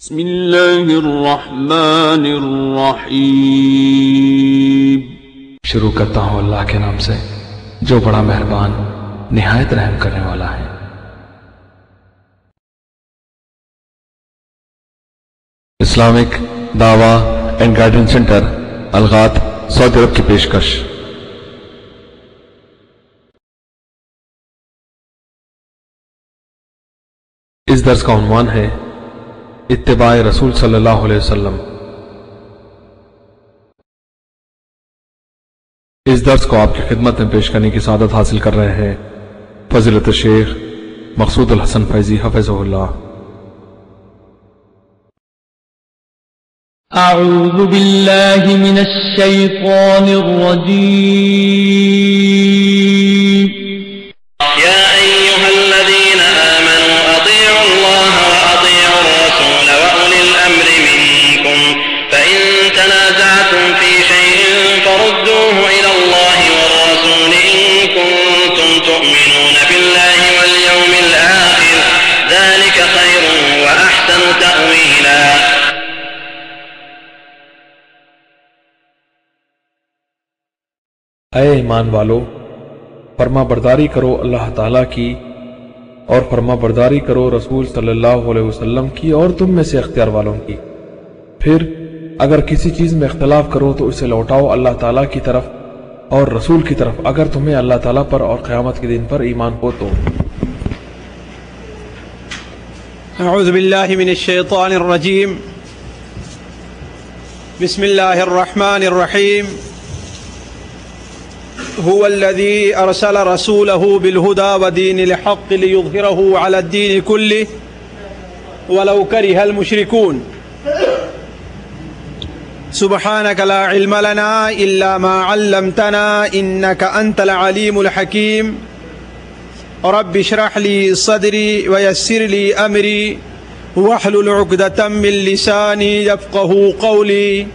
بسم الله الرحمن الرحيم شروع کرتا ہوں اللہ کے نام سے، جو بڑا مہربان، نہایت رحم کرنے والا ہے۔ اسلامک دعوی اینڈ گائیڈنس سینٹر، الغات، سعودی عرب کی پیشکش۔ اس درس کا عنوان ہے اتباع رسول صلی اللہ علیہ وسلم۔ اس درس کو آپ کی خدمت میں پیش کرنے کی سعادت حاصل کر رہے ہیں فضیلت الشیخ مقصود الحسن فیضی حفظ اللہ۔ أعوذ بالله من الشيطان الرجيم ایمان والو، فرما برداری کرو اللہ تعالیٰ کی اور فرما برداری کرو رسول صلی اللہ علیہ وسلم کی اور تم میں سے اختیار والوں کی۔ پھر اگر کسی چیز میں اختلاف کرو تو اسے لوٹاؤ اللہ تعالیٰ کی طرف اور رسول کی طرف۔ اگر تمہیں اللہ تعالیٰ پر اور قیامت کے دن پر ایمان ہو تو۔ أعوذ بالله من الشيطان الرجيم بسم الله الرحمن الرحيم هو الذي أرسل رسوله بالهدى ودين الحق ليظهره على الدين كله ولو كره المشركون. سبحانك لا علم لنا إلا ما علمتنا إنك أنت العليم الحكيم. رب اشرح لي صدري ويسر لي أمري. واحلل عقدة من لساني يفقه قولي.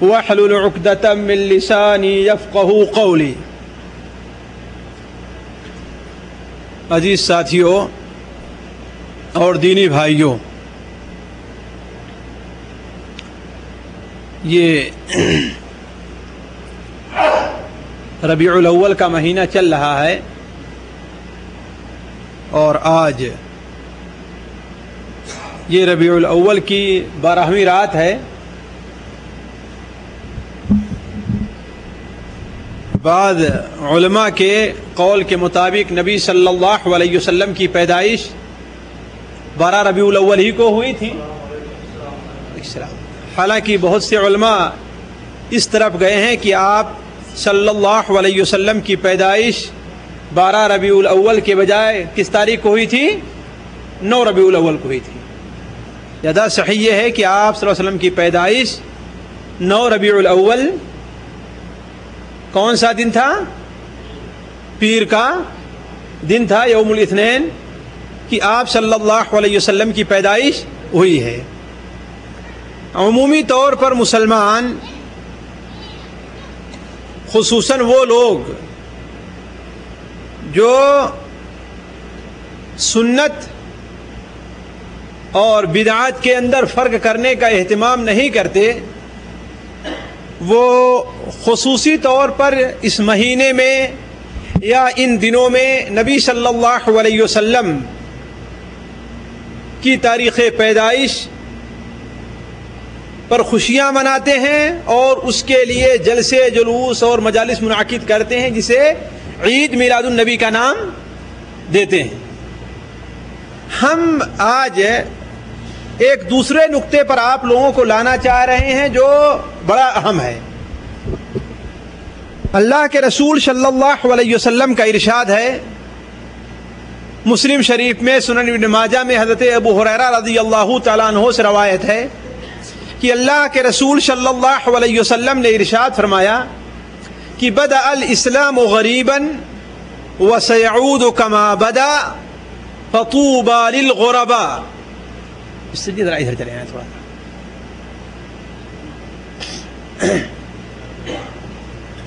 واحلل عقدة من لساني يفقه قولي. عزیز ساتھیوں اور دینی بھائیوں، یہ ربیع الاول کا مہینہ چل رہا ہے اور آج یہ ربیع الاول کی بارہویں رات ہے۔ بعض علماء کے قول کے مطابق نبی صلی اللہ علیہ وسلم کی پیدائش بارہ ربیع الاول ہی کو ہوئی تھی۔ حالانکہ بہت سے علماء اس طرف گئے ہیں کہ آپ صلی اللہ علیہ وسلم کی پیدائش بارہ ربیع الاول کے بجائے کس تاریخ کو ہوئی تھی؟ نو ربیع الاول کو ہوئی تھی۔ زیادہ صحیح یہ ہے کہ آپ صلی اللہ علیہ وسلم کی پیدائش نو ربیع الاول کون سا دن تھا؟ پیر کا دن تھا یوم الاثنین کہ آپ صلی اللہ علیہ وسلم کی پیدائش ہوئی ہے۔ عمومی طور پر مسلمان، خصوصاً وہ لوگ جو سنت اور بدعات کے اندر فرق کرنے کا اہتمام نہیں کرتے وہ خصوصی طور پر اس مہینے میں یا ان دنوں میں نبی صلی اللہ علیہ وسلم کی تاریخ پیدائش پر خوشیاں مناتے ہیں اور اس کے لیے جلسے جلوس اور مجالس منعقد کرتے ہیں جسے عید میلاد النبی کا نام دیتے ہیں۔ ہم آج ایک دوسرے نقطے پر آپ لوگوں کو لانا چاہ رہے ہیں جو بڑا اہم ہے۔ اللہ کے رسول صلی اللہ علیہ وسلم کا ارشاد ہے۔ مسلم شریف میں سنن ابن ماجہ میں حضرت ابو حریرہ رضی اللہ تعالیٰ عنہ سے روایت ہے کہ اللہ کے رسول صلی اللہ علیہ وسلم نے ارشاد فرمایا کہ بدا الاسلام غریباً وسيعود كما بدا فطوبى للغرباء۔ اس سے ذرا ادھر چلے ہیں تھوڑا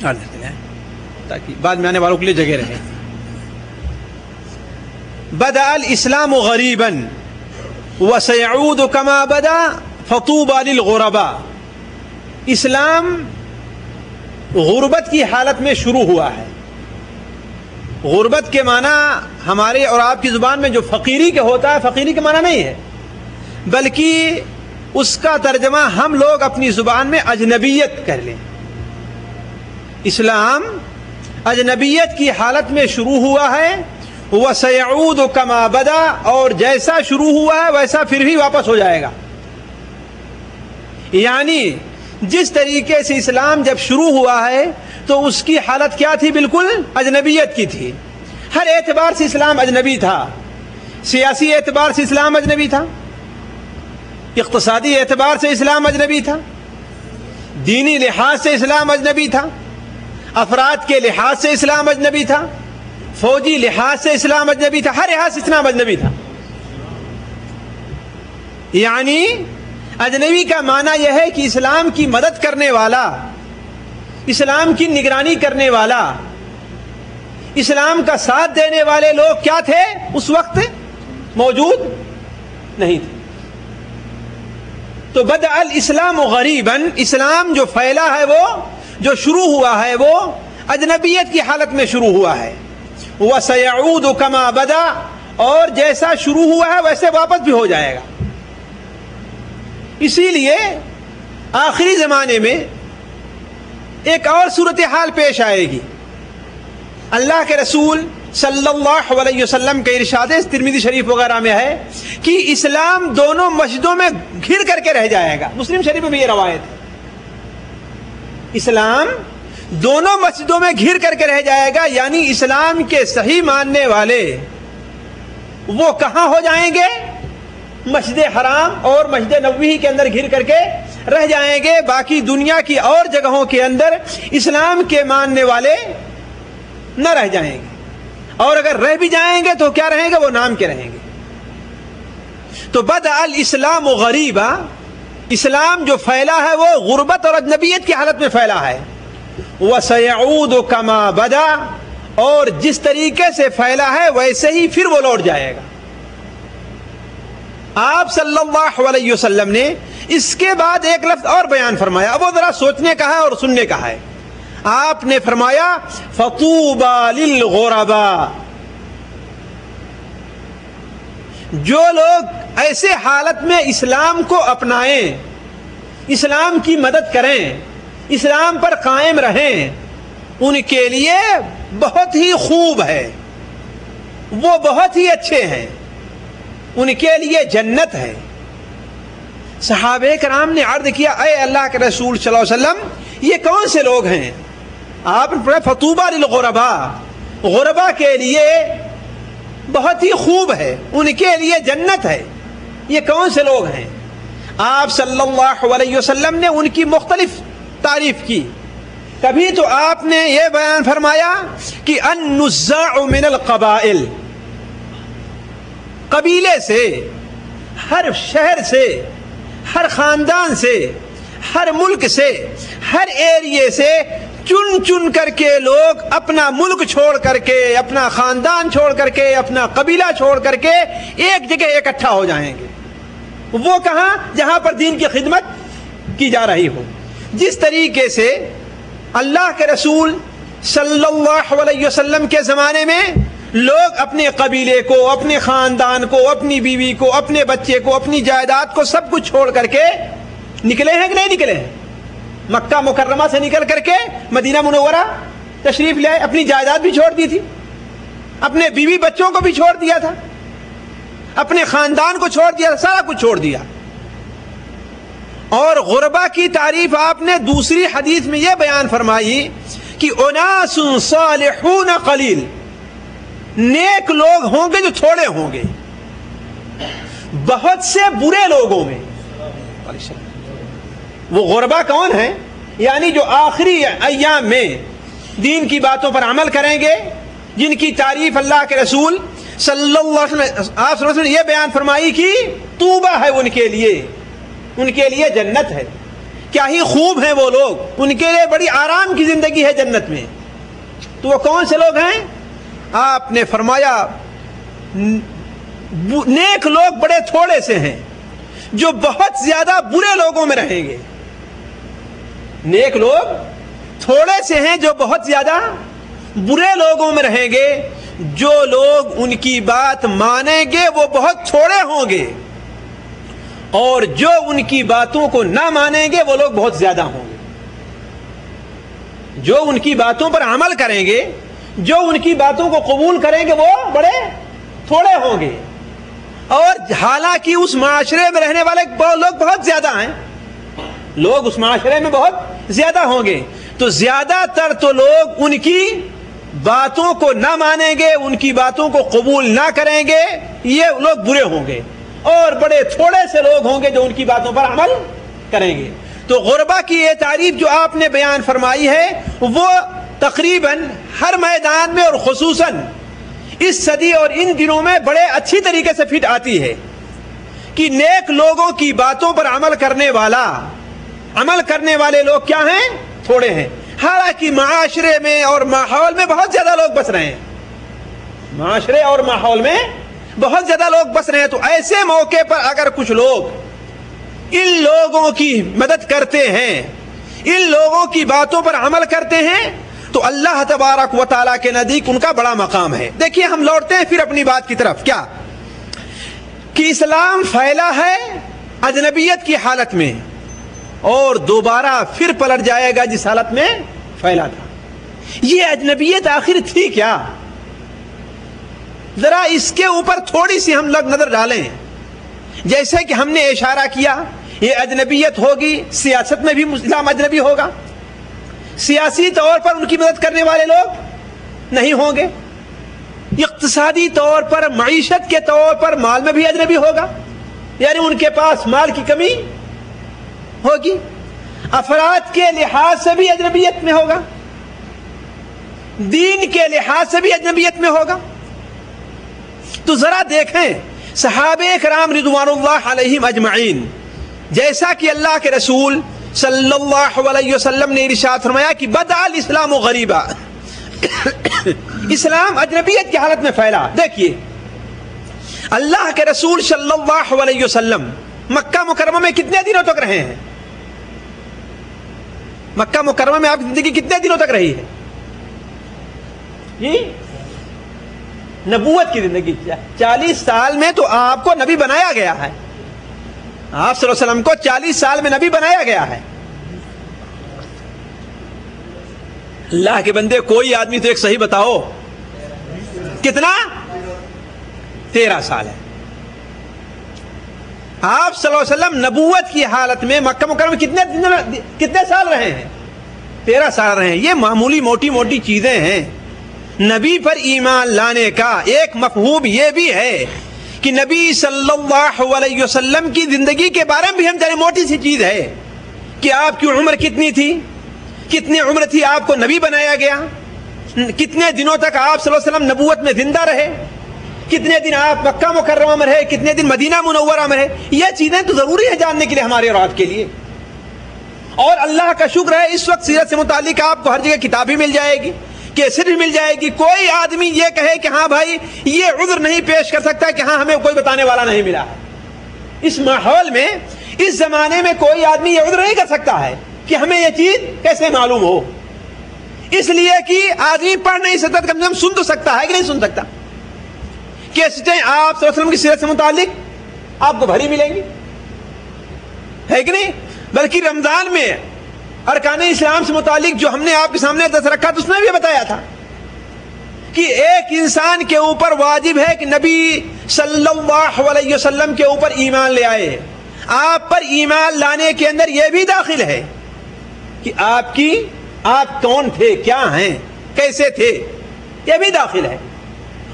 ادھر چلے ہیں تاکہ بعد میں آنے والوں کے لیے جگہ رہے بدا الاسلام غریباً وسعود کما بدا فتوب غربا اسلام غربت کی حالت میں شروع ہوا ہے. غربت کے معنی ہمارے اور آپ کی زبان میں جو فقیری کے ہوتا ہے، فقیری کے معنی نہیں ہے. بلکہ اس کا ترجمہ ہم لوگ اپنی زبان میں اجنبیت کر لیں۔ اسلام اجنبیت کی حالت میں شروع ہوا ہے۔ وہ سعود و کما بدا، اور جیسا شروع ہوا ہے، ویسا پھر بھی واپس ہو جائے گا۔ یعنی جس طریقے سے اسلام جب شروع ہوا ہے، تو اس کی حالت کیا تھی؟ بالکل اجنبیت کی تھی۔ ہر اعتبار سے اسلام اجنبی تھا۔ سیاسی اعتبار سے اسلام اجنبی تھا۔ اقتصادی اعتبار سے اسلام اجنبی تھا، دینی لحاظ سے اسلام اجنبی تھا، افراد کے لحاظ سے اسلام اجنبی تھا، فوجی لحاظ سے اسلام اجنبی تھا، ہر لحاظ سے اسلام اجنبی تھا۔ یعنی اجنبی کا معنی یہ ہے کہ اسلام کی مدد کرنے والا، اسلام کی نگرانی کرنے والا، اسلام کا ساتھ دینے والے لوگ کیا تھے؟ اس وقت موجود نہیں تھے۔ تو بد الاسلام غریباً، اسلام جو پھیلا ہے وہ، جو شروع ہوا ہے وہ اجنبیت کی حالت میں شروع ہوا ہے۔ وہ سعود کما بدا، اور جیسا شروع ہوا ہے ویسے واپس بھی ہو جائے گا۔ اسی لیے آخری زمانے میں ایک اور صورتحال پیش آئے گی۔ اللہ کے رسول صلی اللہ علیہ وسلم کے ارشاد ترمیدی شریف وغیرہ میں ہے کہ اسلام دونوں مسجدوں میں گھر کر کے رہ جائے گا۔ مسلم شریف میں بھی یہ روایت ہے۔ اسلام دونوں مسجدوں میں گھر کر کے رہ جائے گا یعنی اسلام کے صحیح ماننے والے وہ کہاں ہو جائیں گے؟ مسجد حرام اور مسجد نبوی کے اندر گھر کر کے رہ جائیں گے۔ باقی دنیا کی اور جگہوں کے اندر اسلام کے ماننے والے نہ رہ جائیں گے۔ اور اگر رہ بھی جائیں گے تو کیا رہیں گے؟ وہ نام کے رہیں گے۔ تو بد الاسلام غریبا، اسلام جو پھیلا ہے وہ غربت اور اجنبیت کی حالت میں پھیلا ہے۔ وہ سعود کما بدا، اور جس طریقے سے پھیلا ہے ویسے ہی پھر وہ لوٹ جائے گا۔ آپ صلی اللہ علیہ وسلم نے اس کے بعد ایک لفظ اور بیان فرمایا۔ وہ ذرا سوچنے کا ہے اور سننے کا ہے۔ آپ نے فرمایا فتوبا للغربا جو لوگ ایسے حالت میں اسلام کو اپنائیں، اسلام کی مدد کریں، اسلام پر قائم رہیں، ان کے لیے بہت ہی خوب ہے۔ وہ بہت ہی اچھے ہیں۔ ان کے لیے جنت ہے۔ صحابہ کرام نے عرض کیا، اے اللہ کے رسول صلی اللہ علیہ وسلم، یہ کون سے لوگ ہیں؟ آپ نے فتوبہ للغربا غربا کے لیے بہت ہی خوب ہے، ان کے لیے جنت ہے۔ یہ کون سے لوگ ہیں؟ آپ صلی اللہ علیہ وسلم نے ان کی مختلف تعریف کی۔ کبھی تو آپ نے یہ بیان فرمایا کہ النزاع من القبائل۔ قبیلے سے، ہر شہر سے، ہر خاندان سے، ہر ملک سے، ہر ایریے سے چن چن کر کے لوگ اپنا ملک چھوڑ کر کے، اپنا خاندان چھوڑ کر کے، اپنا قبیلہ چھوڑ کر کے ایک جگہ اکٹھا ہو جائیں گے۔ وہ کہاں؟ جہاں پر دین کی خدمت کی جا رہی ہو۔ جس طریقے سے اللہ کے رسول صلی اللہ علیہ وسلم کے زمانے میں لوگ اپنے قبیلے کو، اپنے خاندان کو، اپنی بیوی کو، اپنے بچے کو، اپنی جائیداد کو سب کچھ چھوڑ کر کے نکلے ہیں کہ نہیں نکلے ہیں؟ مکہ مکرمہ سے نکل کر کے مدینہ منورہ تشریف لے اپنی جائیداد بھی چھوڑ دی تھی۔ اپنے بیوی بچوں کو بھی چھوڑ دیا تھا۔ اپنے خاندان کو چھوڑ دیا، سارا کچھ چھوڑ دیا۔ اور غربا کی تعریف آپ نے دوسری حدیث میں یہ بیان فرمائی کہ اناس صالحون قلیل۔ نیک لوگ ہوں گے جو تھوڑے ہوں گے۔ بہت سے برے لوگوں میں۔ وہ غربا کون ہے یعنی جو آخری ایام میں دین کی باتوں پر عمل کریں گے، جن کی تعریف اللہ کے رسول صلی اللہ علیہ وسلم آپ وسلم یہ بیان فرمائی کہ توبہ ہے ان کے لیے، ان کے لیے جنت ہے۔ کیا ہی خوب ہیں وہ لوگ، ان کے لیے بڑی آرام کی زندگی ہے جنت میں۔ تو وہ کون سے لوگ ہیں؟ آپ نے فرمایا، نیک لوگ بڑے تھوڑے سے ہیں، جو بہت زیادہ برے لوگوں میں رہیں گے۔ نیک لوگ تھوڑے سے ہیں جو بہت زیادہ برے لوگوں میں رہیں گے، جو لوگ ان کی بات مانیں گے وہ بہت تھوڑے ہوں گے۔ اور جو ان کی باتوں کو نہ مانیں گے وہ لوگ بہت زیادہ ہوں گے۔ جو ان کی باتوں پر عمل کریں گے، جو ان کی باتوں کو قبول کریں گے وہ بڑے تھوڑے ہوں گے۔ اور حالانکہ اس معاشرے میں رہنے والے لوگ بہت زیادہ ہیں۔ لوگ اس معاشرے میں بہت زیادہ ہوں گے۔ تو زیادہ تر تو لوگ ان کی باتوں کو نہ مانیں گے، ان کی باتوں کو قبول نہ کریں گے، یہ لوگ برے ہوں گے۔ اور بڑے تھوڑے سے لوگ ہوں گے جو ان کی باتوں پر عمل کریں گے۔ تو غربا کی یہ تعریف جو آپ نے بیان فرمائی ہے، وہ تقریباً ہر میدان میں اور خصوصاً اس صدی اور ان دنوں میں بڑے اچھی طریقے سے فٹ آتی ہے کہ نیک لوگوں کی باتوں پر عمل کرنے والا عمل کرنے والے لوگ کیا ہیں؟ تھوڑے ہیں۔ حالانکہ معاشرے میں اور ماحول میں بہت زیادہ لوگ بس رہے ہیں۔ معاشرے اور ماحول میں بہت زیادہ لوگ بس رہے ہیں۔ تو ایسے موقع پر اگر کچھ لوگ ان لوگوں کی مدد کرتے ہیں، ان لوگوں کی باتوں پر عمل کرتے ہیں، تو اللہ تبارک و تعالیٰ کے نزدیک ان کا بڑا مقام ہے۔ دیکھیے ہم لوٹتے ہیں پھر اپنی بات کی طرف۔ کیا؟ کہ اسلام پھیلا ہے اجنبیت کی حالت میں۔ اور دوبارہ پھر پلٹ جائے گا جس حالت میں پھیلا تھا۔ یہ اجنبیت آخر تھی کیا؟ ذرا اس کے اوپر تھوڑی سی ہم لوگ نظر ڈالیں۔ جیسے کہ ہم نے اشارہ کیا، یہ اجنبیت ہوگی، سیاست میں بھی اسلام اجنبی ہوگا۔ سیاسی طور پر ان کی مدد کرنے والے لوگ نہیں ہوں گے۔ اقتصادی طور پر، معیشت کے طور پر مال میں بھی اجنبی ہوگا۔ یعنی ان کے پاس مال کی کمی ہوگی؟ افراد کے لحاظ سے بھی اجنبیت میں ہوگا؟ دین کے لحاظ سے بھی اجنبیت میں ہوگا؟ تو ذرا دیکھیں، صحابہ کرام رضوان اللہ علیہم اجمعین، جیسا کہ اللہ کے رسول صلی اللہ علیہ وسلم نے ارشاد فرمایا کہ بدا الاسلام و غریبا۔ اسلام اجنبیت کی حالت میں پھیلا۔ دیکھیے، اللہ کے رسول صلی اللہ علیہ وسلم مکہ مکرمہ میں کتنے دنوں تک رہے ہیں؟ مکہ مکرمہ میں آپ کی زندگی کتنے دنوں تک رہی ہے؟ جی نبوت کی زندگی، چالیس سال میں تو آپ کو نبی بنایا گیا ہے۔ آپ صلی اللہ علیہ وسلم کو چالیس سال میں نبی بنایا گیا ہے۔ اللہ کے بندے، کوئی آدمی تو ایک صحیح بتاؤ۔ کتنا؟ تیرہ سال ہے۔ آپ صلی اللہ علیہ وسلم نبوت کی حالت میں مکہ مکرمہ کتنے دن کتنے سال رہے ہیں؟ تیرہ سال رہے ہیں۔ یہ معمولی موٹی موٹی چیزیں ہیں۔ نبی پر ایمان لانے کا ایک مفہوم یہ بھی ہے کہ نبی صلی اللہ علیہ وسلم کی زندگی کے بارے میں بھی ہم جانے موٹی سی چیز ہے کہ آپ کی عمر کتنی تھی؟ کتنی عمر تھی آپ کو نبی بنایا گیا؟ کتنے دنوں تک آپ صلی اللہ علیہ وسلم نبوت میں زندہ رہے؟ کتنے دن آپ مکہ مکرمہ میں رہے، کتنے دن مدینہ منورہ میں رہے، یہ چیزیں تو ضروری ہے جاننے کے لیے ہمارے اور آپ کے لیے۔ اور اللہ کا شکر ہے، اس وقت سیرت سے متعلق آپ کو ہر جگہ کتاب بھی مل جائے گی کیسٹ بھی مل جائے گی۔ کوئی آدمی یہ کہے کہ ہاں بھائی، یہ عذر نہیں پیش کر سکتا کہ ہاں ہمیں کوئی بتانے والا نہیں ملا۔ اس ماحول میں، اس زمانے میں کوئی آدمی یہ عذر نہیں کر سکتا ہے کہ ہمیں یہ چیز کیسے معلوم ہو۔ اس لیے کہ آدمی پڑھ نہیں سکتا کم سے کم سن تو سکتا ہے کہ نہیں سن سکتا۔ کیسٹیں آپ صلی اللہ علیہ وسلم کی سیرت سے متعلق آپ کو بھری ملیں گی۔ ہے کہ نہیں؟ بلکہ رمضان میں ارکان اسلام سے متعلق جو ہم نے آپ کے سامنے دس رکھا تو اس میں بھی بتایا تھا کہ ایک انسان کے اوپر واجب ہے کہ نبی صلی اللہ علیہ وسلم کے اوپر ایمان لے آئے۔ آپ پر ایمان لانے کے اندر یہ بھی داخل ہے کہ آپ کی، آپ کون تھے؟ کیا ہیں؟ کیسے تھے؟ یہ بھی داخل ہے۔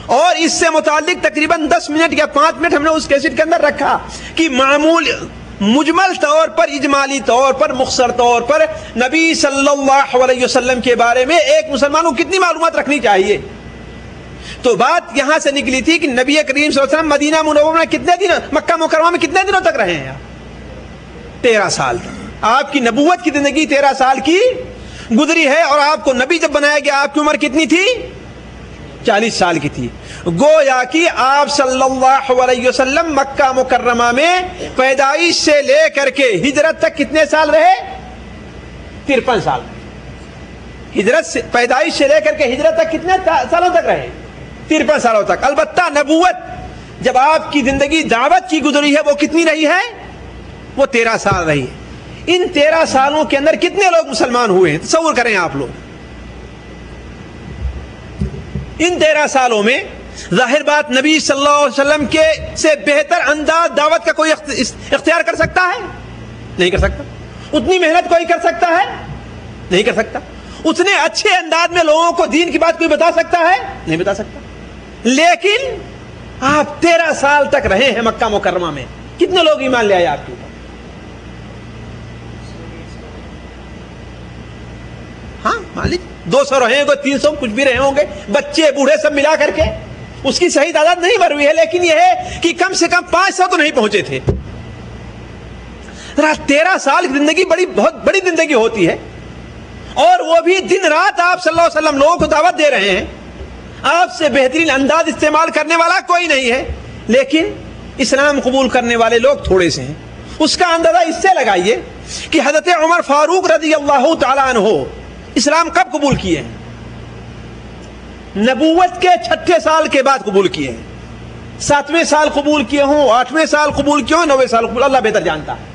اور اس سے متعلق تقریباً دس منٹ یا پانچ منٹ ہم نے اس کیسٹ کے اندر رکھا کہ معمول مجمل طور پر، اجمالی طور پر، مختصر طور پر نبی صلی اللہ علیہ وسلم کے بارے میں ایک مسلمان کو کتنی معلومات رکھنی چاہیے؟ تو بات یہاں سے نکلی تھی کہ نبی کریم صلی اللہ علیہ وسلم مدینہ منورہ میں کتنے دن، مکہ مکرمہ میں کتنے دنوں تک رہے ہیں؟ تیرہ سال۔ آپ کی نبوت کی زندگی تیرہ سال کی گزری ہے اور آپ کو نبی جب بنایا گیا، آپ کی عمر کتنی تھی؟ چالیس سال کی تھی۔ گویا کہ آپ صلی اللہ علیہ وسلم مکہ مکرمہ میں پیدائش سے لے کر کے ہجرت تک کتنے سال رہے؟ ترپن سال۔ ہجرت سے پیدائش سے لے کر کے ہجرت تک کتنے سالوں تک رہے؟ ترپن سالوں تک۔ البتہ نبوت، جب آپ کی زندگی دعوت کی گزری ہے، وہ کتنی رہی ہے؟ وہ تیرہ سال رہی ہے۔ ان تیرہ سالوں کے اندر کتنے لوگ مسلمان ہوئے ہیں؟ تصور کریں آپ لوگ۔ ان تیرہ سالوں میں ظاہر بات نبی صلی اللہ علیہ وسلم کے سے بہتر انداز دعوت کا کوئی اختیار کر سکتا ہے؟ نہیں کر سکتا۔ اتنی محنت کوئی کر سکتا ہے؟ نہیں کر سکتا۔ اتنے اچھے انداز میں لوگوں کو دین کی بات کوئی بتا سکتا ہے؟ نہیں بتا سکتا۔ لیکن آپ تیرہ سال تک رہے ہیں مکہ مکرمہ میں۔ کتنے لوگ ایمان لے آئے آپ کے؟ ہاں مالک، دو سو رہے گے، تین سو، کچھ بھی رہے ہوں گے، بچے، بوڑھے سب ملا کر کے۔ اس کی صحیح تعداد نہیں بھر ہوئی ہے، لیکن یہ ہے کہ کم سے کم پانچ سو تو نہیں پہنچے تھے۔ تیرہ سال کی زندگی بڑی، بہت بڑی زندگی ہوتی ہے۔ اور وہ بھی دن رات آپ صلی اللہ علیہ وسلم لوگوں کو دعوت دے رہے ہیں۔ آپ سے بہترین انداز استعمال کرنے والا کوئی نہیں ہے۔ لیکن اسلام قبول کرنے والے لوگ تھوڑے سے ہیں۔ اس کا اندازہ اس سے لگائیے کہ حضرت عمر فاروق رضی اللہ تعالیٰ عنہ اسلام کب قبول کیے ہیں؟ نبوت کے چھٹے سال کے بعد قبول کیے ہیں۔ ساتویں سال قبول کیے ہوں، آٹھویں سال قبول کیے ہوں نویں سال قبول، اللہ بہتر جانتا۔ ہے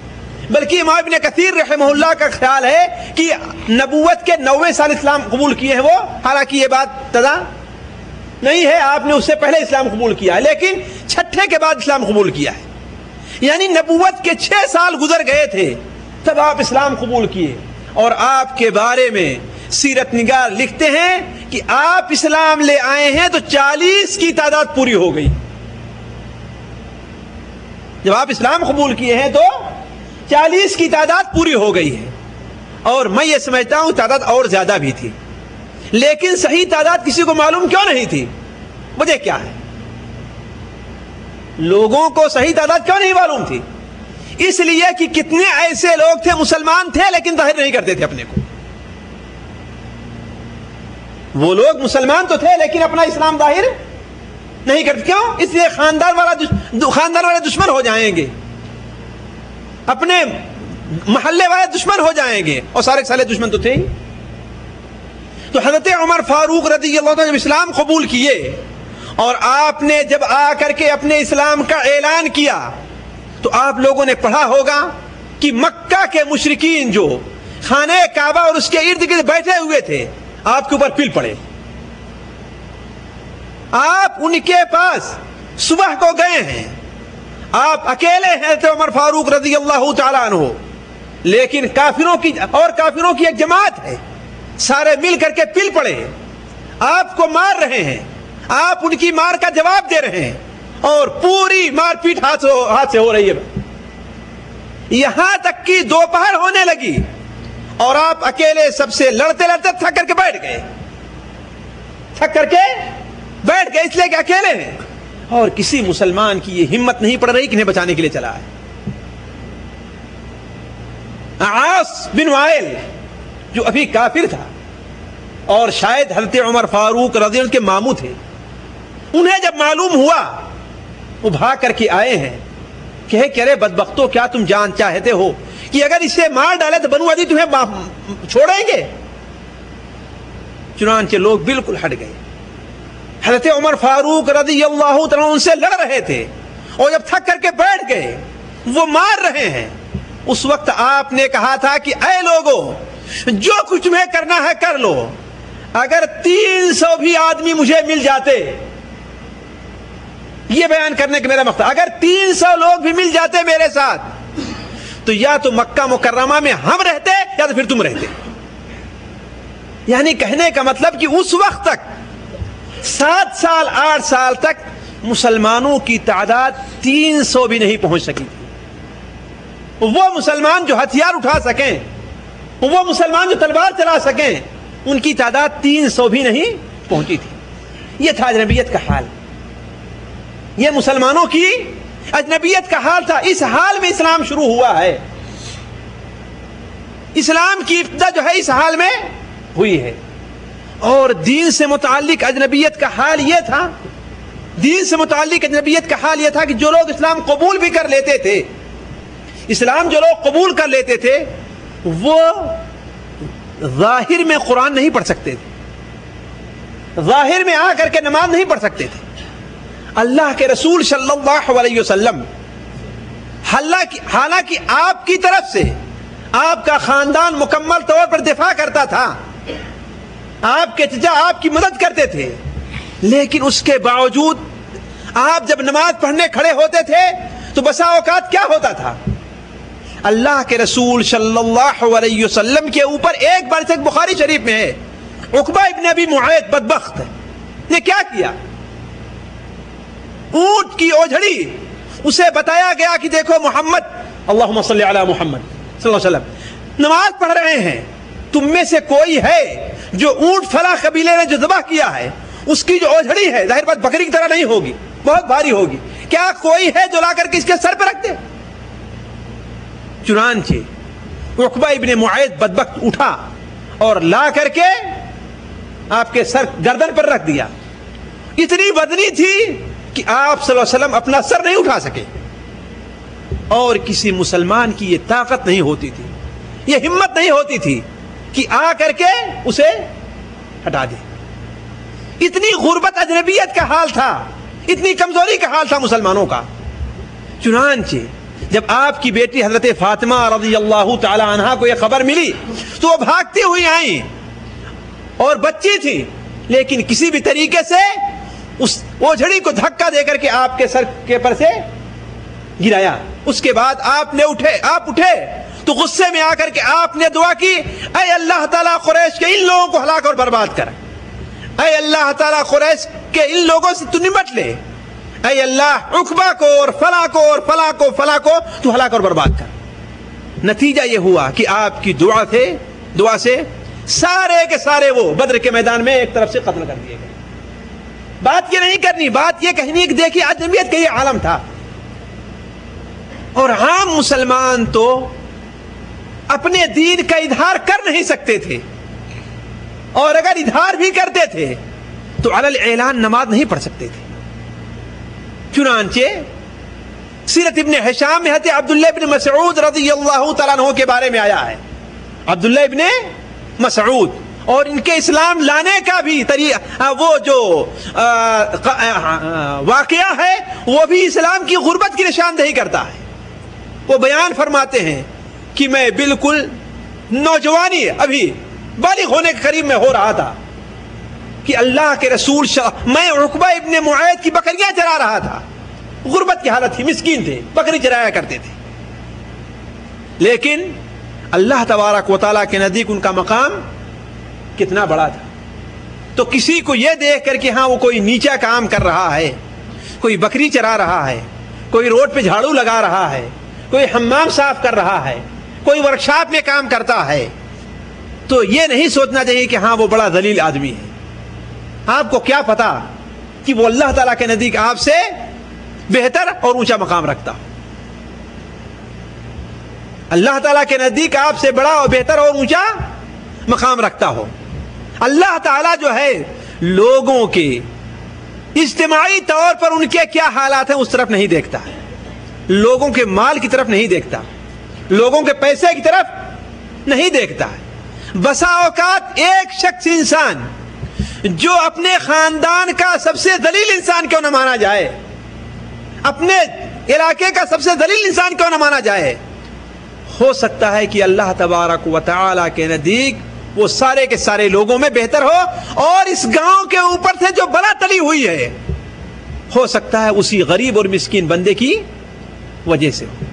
بلکہ امام ابن کثیر رحمہ اللہ کا خیال ہے کہ نبوت کے نویں سال اسلام قبول کیے ہیں وہ، حالانکہ یہ بات تدا نہیں ہے، آپ نے اس سے پہلے اسلام قبول کیا ہے، لیکن چھٹے کے بعد اسلام قبول کیا ہے۔ یعنی نبوت کے چھ سال گزر گئے تھے، تب آپ اسلام قبول کیے۔ اور آپ کے بارے میں سیرت نگار لکھتے ہیں کہ آپ اسلام لے آئے ہیں تو چالیس کی تعداد پوری ہو گئی۔ جب آپ اسلام قبول کیے ہیں تو چالیس کی تعداد پوری ہو گئی ہے۔ اور میں یہ سمجھتا ہوں تعداد اور زیادہ بھی تھی۔ لیکن صحیح تعداد کسی کو معلوم کیوں نہیں تھی؟ وجہ کیا ہے؟ لوگوں کو صحیح تعداد کیوں نہیں معلوم تھی؟ اس لیے کہ کتنے ایسے لوگ تھے مسلمان تھے لیکن ظاہر نہیں کرتے تھے اپنے کو۔ وہ لوگ مسلمان تو تھے لیکن اپنا اسلام ظاہر نہیں کرتے۔ کیوں؟ اس لیے خاندان والا خاندان والے دشمن ہو جائیں گے۔ اپنے محلے والے دشمن ہو جائیں گے۔ اور سارے سالے دشمن تو تھے ہی۔ تو حضرت عمر فاروق رضی اللہ عنہ جب اسلام قبول کیے اور آپ نے جب آ کر کے اپنے اسلام کا اعلان کیا تو آپ لوگوں نے پڑھا ہوگا کہ مکہ کے مشرقین جو خانہ کعبہ اور اس کے ارد گرد بیٹھے ہوئے تھے، آپ کے اوپر پل پڑے۔ آپ ان کے پاس صبح کو گئے ہیں۔ آپ اکیلے ہیں تو عمر فاروق رضی اللہ تعالیٰ عنہ۔ لیکن کافروں کی اور کافروں کی ایک جماعت ہے۔ سارے مل کر کے پل پڑے۔ آپ کو مار رہے ہیں۔ آپ ان کی مار کا جواب دے رہے ہیں۔ اور پوری مار پیٹ ہاتھ سے ہو رہی ہے یہاں تک کہ دوپہر ہونے لگی اور آپ اکیلے سب سے لڑتے لڑتے تھک کر کے بیٹھ گئے۔ تھک کر کے بیٹھ گئے، اس لیے کہ اکیلے ہیں۔ اور کسی مسلمان کی یہ ہمت نہیں پڑ رہی کہ انہیں بچانے کے لیے چلا ہے بن وائل، جو ابھی کافر تھا اور شاید حضرت عمر فاروق رضی اللہ کے مامو تھے، انہیں جب معلوم ہوا وہ بھاگ کر کے آئے ہیں۔ کہ ارے بدبختو کیا تم جان چاہتے ہو کہ اگر اسے مار ڈالے تو بنو ادی تمہیں چھوڑیں گے؟ چنانچہ لوگ بالکل ہٹ گئے۔ حضرت عمر فاروق رضی اللہ تعالیٰ ان سے لڑ رہے تھے اور جب تھک کر کے بیٹھ گئے، وہ مار رہے ہیں۔ اس وقت آپ نے کہا تھا کہ اے لوگوں، جو کچھ تمہیں کرنا ہے کر لو۔ اگر تین سو بھی آدمی مجھے مل جاتے یہ بیان کرنے کا میرا مقصد اگر تین سو لوگ بھی مل جاتے میرے ساتھ، تو یا تو مکہ مکرمہ میں ہم رہتے یا تو پھر تم رہتے۔ یعنی کہنے کا مطلب کہ اس وقت تک، سات سال، آٹھ سال تک مسلمانوں کی تعداد تین سو بھی نہیں پہنچ سکی۔ وہ مسلمان جو ہتھیار اٹھا سکیں، وہ مسلمان جو تلوار چلا سکیں، ان کی تعداد تین سو بھی نہیں پہنچی تھی۔ یہ تھا اجنبیت کا حال۔ یہ مسلمانوں کی اجنبیت کا حال تھا۔ اس حال میں اسلام شروع ہوا ہے۔ اسلام کی ابتدا جو ہے، اس حال میں ہوئی ہے۔ اور دین سے متعلق اجنبیت کا حال یہ تھا۔ دین سے متعلق اجنبیت کا حال یہ تھا کہ جو لوگ اسلام قبول بھی کر لیتے تھے، اسلام جو لوگ قبول کر لیتے تھے، وہ ظاہر میں قرآن نہیں پڑھ سکتے تھے۔ ظاہر میں آ کر کے نماز نہیں پڑھ سکتے تھے۔ اللہ کے رسول صلی اللہ علیہ وسلم، حالانکہ آپ کی طرف سے آپ کا خاندان مکمل طور پر دفاع کرتا تھا۔ آپ کے چچا آپ کی مدد کرتے تھے۔ لیکن اس کے باوجود آپ جب نماز پڑھنے کھڑے ہوتے تھے، تو بسا اوقات کیا ہوتا تھا؟ اللہ کے رسول صلی اللہ علیہ وسلم کے اوپر ایک بار سے بخاری شریف میں ہے۔ اقبا ابن ابی معاہد بدبخت نے کیا کیا؟ اونٹ کی اوجھڑی۔ اسے بتایا گیا کہ دیکھو محمد اللہ صلی علی محمد صلی اللہ علیہ وسلم، نماز پڑھ رہے ہیں، تم میں سے کوئی ہے جو اونٹ فلا قبیلے نے جو ذبح کیا ہے، اس کی جو اوجھڑی ہے، ظاہر بات بکری کی طرح نہیں ہوگی، بہت بھاری ہوگی۔ کیا کوئی ہے جو لا کر کے اس کے سر پہ رکھ دے چنانچہ رقبہ ابن معید بدبخت اٹھا اور لا کر کے آپ کے سر گردن پر رکھ دیا۔ اتنی بدنی تھی کہ آپ صلی اللہ علیہ وسلم اپنا سر نہیں اٹھا سکے۔ اور کسی مسلمان کی یہ طاقت نہیں ہوتی تھی، یہ ہمت نہیں ہوتی تھی کہ آ کر کے اسے ہٹا دے۔ اتنی غربت اجنبیت کا حال تھا، اتنی کمزوری کا حال تھا مسلمانوں کا۔ چنانچہ جب آپ کی بیٹی حضرت فاطمہ رضی اللہ تعالی عنہ کو یہ خبر ملی تو وہ بھاگتی ہوئی آئیں اور بچی تھی لیکن کسی بھی طریقے سے اس اوجھڑی کو دھکا دے کر کے آپ کے سر کے پر سے گرایا۔ اس کے بعد آپ نے اٹھے، آپ اٹھے۔ تو غصے میں آ کر کے آپ نے دعا کی، اے اللہ تعالیٰ قریش کے ان لوگوں کو ہلاک اور برباد کر۔ اے اللہ تعالیٰ قریش کے ان لوگوں سے تو نمٹ لے۔ اے اللہ اخبا کو اور فلا کو اور فلا کو فلا کو تو ہلاک اور برباد کر۔ نتیجہ یہ ہوا کہ آپ کی دعا سے دعا سے سارے کے سارے وہ بدر کے میدان میں ایک طرف سے قتل کر دیے گئے۔ بات یہ نہیں کرنی، بات یہ کہنی کہ دیکھیے اجمیت کا یہ عالم تھا۔ اور عام مسلمان تو اپنے دین کا اظہار کر نہیں سکتے تھے۔ اور اگر اظہار بھی کرتے تھے، تو علل اعلان نماز نہیں پڑھ سکتے تھے۔ چنانچہ سیرت ابن حشام میں حضرت عبداللہ ابن مسعود رضی اللہ تعالیٰ عنہ کے بارے میں آیا ہے۔ عبداللہ ابن مسعود۔ اور ان کے اسلام لانے کا بھی طریقہ وہ جو واقعہ ہے، وہ بھی اسلام کی غربت کی نشاندہی کرتا ہے۔ وہ بیان فرماتے ہیں کہ میں بالکل نوجوانی ابھی بالغ ہونے کے قریب میں ہو رہا تھا کہ اللہ کے رسول شاہ، میں رقبہ ابن معاہد کی بکریاں چرا رہا تھا۔ غربت کی حالت تھی، مسکین تھے، بکری چرایا کرتے تھے۔ لیکن اللہ تبارک و تعالیٰ کے نزدیک ان کا مقام کتنا بڑا تھا۔ تو کسی کو یہ دیکھ کر کہ ہاں وہ کوئی نیچا کام کر رہا ہے، کوئی بکری چرا رہا ہے، کوئی روڈ پہ جھاڑو لگا رہا ہے، کوئی حمام صاف کر رہا ہے، کوئی ورکشاپ میں کام کرتا ہے۔ تو یہ نہیں سوچنا چاہیے کہ ہاں وہ بڑا ذلیل آدمی ہے۔ آپ کو کیا پتا کہ وہ اللہ تعالیٰ کے نزدیک آپ سے بہتر اور اونچا مقام رکھتا اللہ تعالیٰ کے نزدیک آپ سے بڑا اور بہتر اور اونچا مقام رکھتا ہو۔ اللہ تعالیٰ جو ہے لوگوں کے اجتماعی طور پر ان کے کیا حالات ہیں اس طرف نہیں دیکھتا۔ لوگوں کے مال کی طرف نہیں دیکھتا۔ لوگوں کے پیسے کی طرف نہیں دیکھتا۔ بسا اوقات ایک شخص انسان جو اپنے خاندان کا سب سے دلیل انسان کیوں نہ مانا جائے، اپنے علاقے کا سب سے دلیل انسان کیوں نہ مانا جائے، ہو سکتا ہے کہ اللہ تبارک و تعالی کے نزدیک وہ سارے کے سارے لوگوں میں بہتر ہو اور اس گاؤں کے اوپر سے جو بلا تلی ہوئی ہے، ہو سکتا ہے اسی غریب اور مسکین بندے کی وجہ سے ہو۔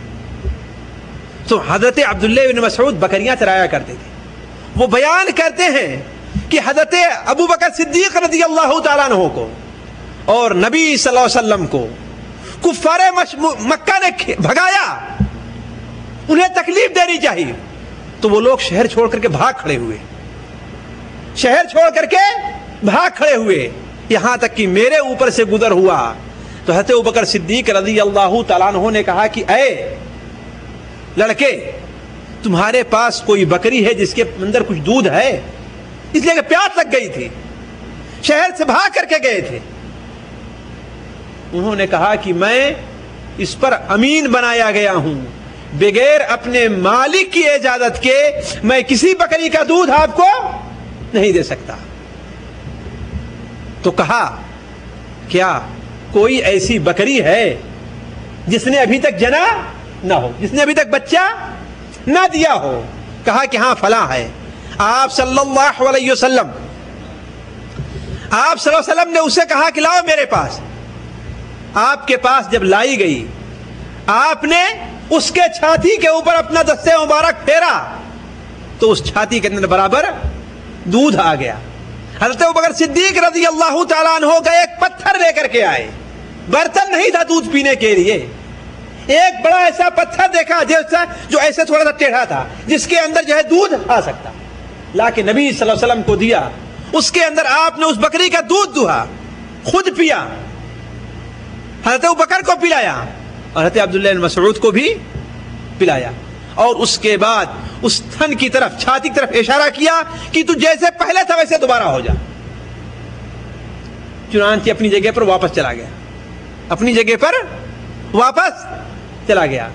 تو حضرت عبداللہ بن مسعود بکریاں چرایا کرتے تھے۔ وہ بیان کرتے ہیں کہ حضرت ابو بکر صدیق رضی اللہ تعالیٰ عنہ کو اور نبی صلی اللہ علیہ وسلم کو کفار مکہ نے بھگایا۔ انہیں تکلیف دینی چاہیے۔ تو وہ لوگ شہر چھوڑ کر کے بھاگ کھڑے ہوئے۔ شہر چھوڑ کر کے بھاگ کھڑے ہوئے۔ یہاں تک کہ میرے اوپر سے گزر ہوا۔ تو حضرت بکر صدیق رضی اللہ تعالیٰ عنہ نے کہا کہ اے لڑکے، تمہارے پاس کوئی بکری ہے جس کے اندر کچھ دودھ ہے؟ اس لیے کہ پیاس لگ گئی تھی۔ شہر سے بھاگ کر کے گئے تھے۔ انہوں نے کہا کہ میں اس پر امین بنایا گیا ہوں۔ بغیر اپنے مالک کی اجازت کے میں کسی بکری کا دودھ آپ کو نہیں دے سکتا۔ تو کہا، کیا کوئی ایسی بکری ہے جس نے ابھی تک جنا نہ ہو، جس نے ابھی تک بچہ نہ دیا ہو؟ کہا کہ ہاں فلاں ہے۔ آپ صلی اللہ علیہ وسلم، آپ صلی اللہ علیہ وسلم نے اسے کہا کہ لاؤ میرے پاس۔ آپ کے پاس جب لائی گئی، آپ نے اس کے چھاتی کے اوپر اپنا دستے مبارک پھیرا۔ تو اس چھاتی کے اندر برابر دودھ آ گیا۔ حضرت بکر صدیق رضی اللہ تعالیٰ عنہ کا ایک پتھر لے کر کے آئے۔ برتن نہیں تھا دودھ پینے کے لیے۔ ایک بڑا ایسا پتھر دیکھا جیسا جو ایسے تھوڑا سا ٹیڑھا تھا، جس کے اندر جو ہے دودھ آ سکتا۔ لا کے نبی صلی اللہ علیہ وسلم کو دیا۔ اس کے اندر آپ نے اس بکری کا دودھ دہا خود پیا۔ حضرت بکر کو پلایا۔ اور حضرت عبداللہ مسعود کو بھی پلایا اور اس کے بعد اس تھن کی طرف، چھاتی کی طرف اشارہ کیا کہ تو جیسے پہلے تھا ویسے دوبارہ ہو جا۔ چنانچہ اپنی جگہ پر واپس چلا گیا۔ اپنی جگہ پر واپس چلا گیا۔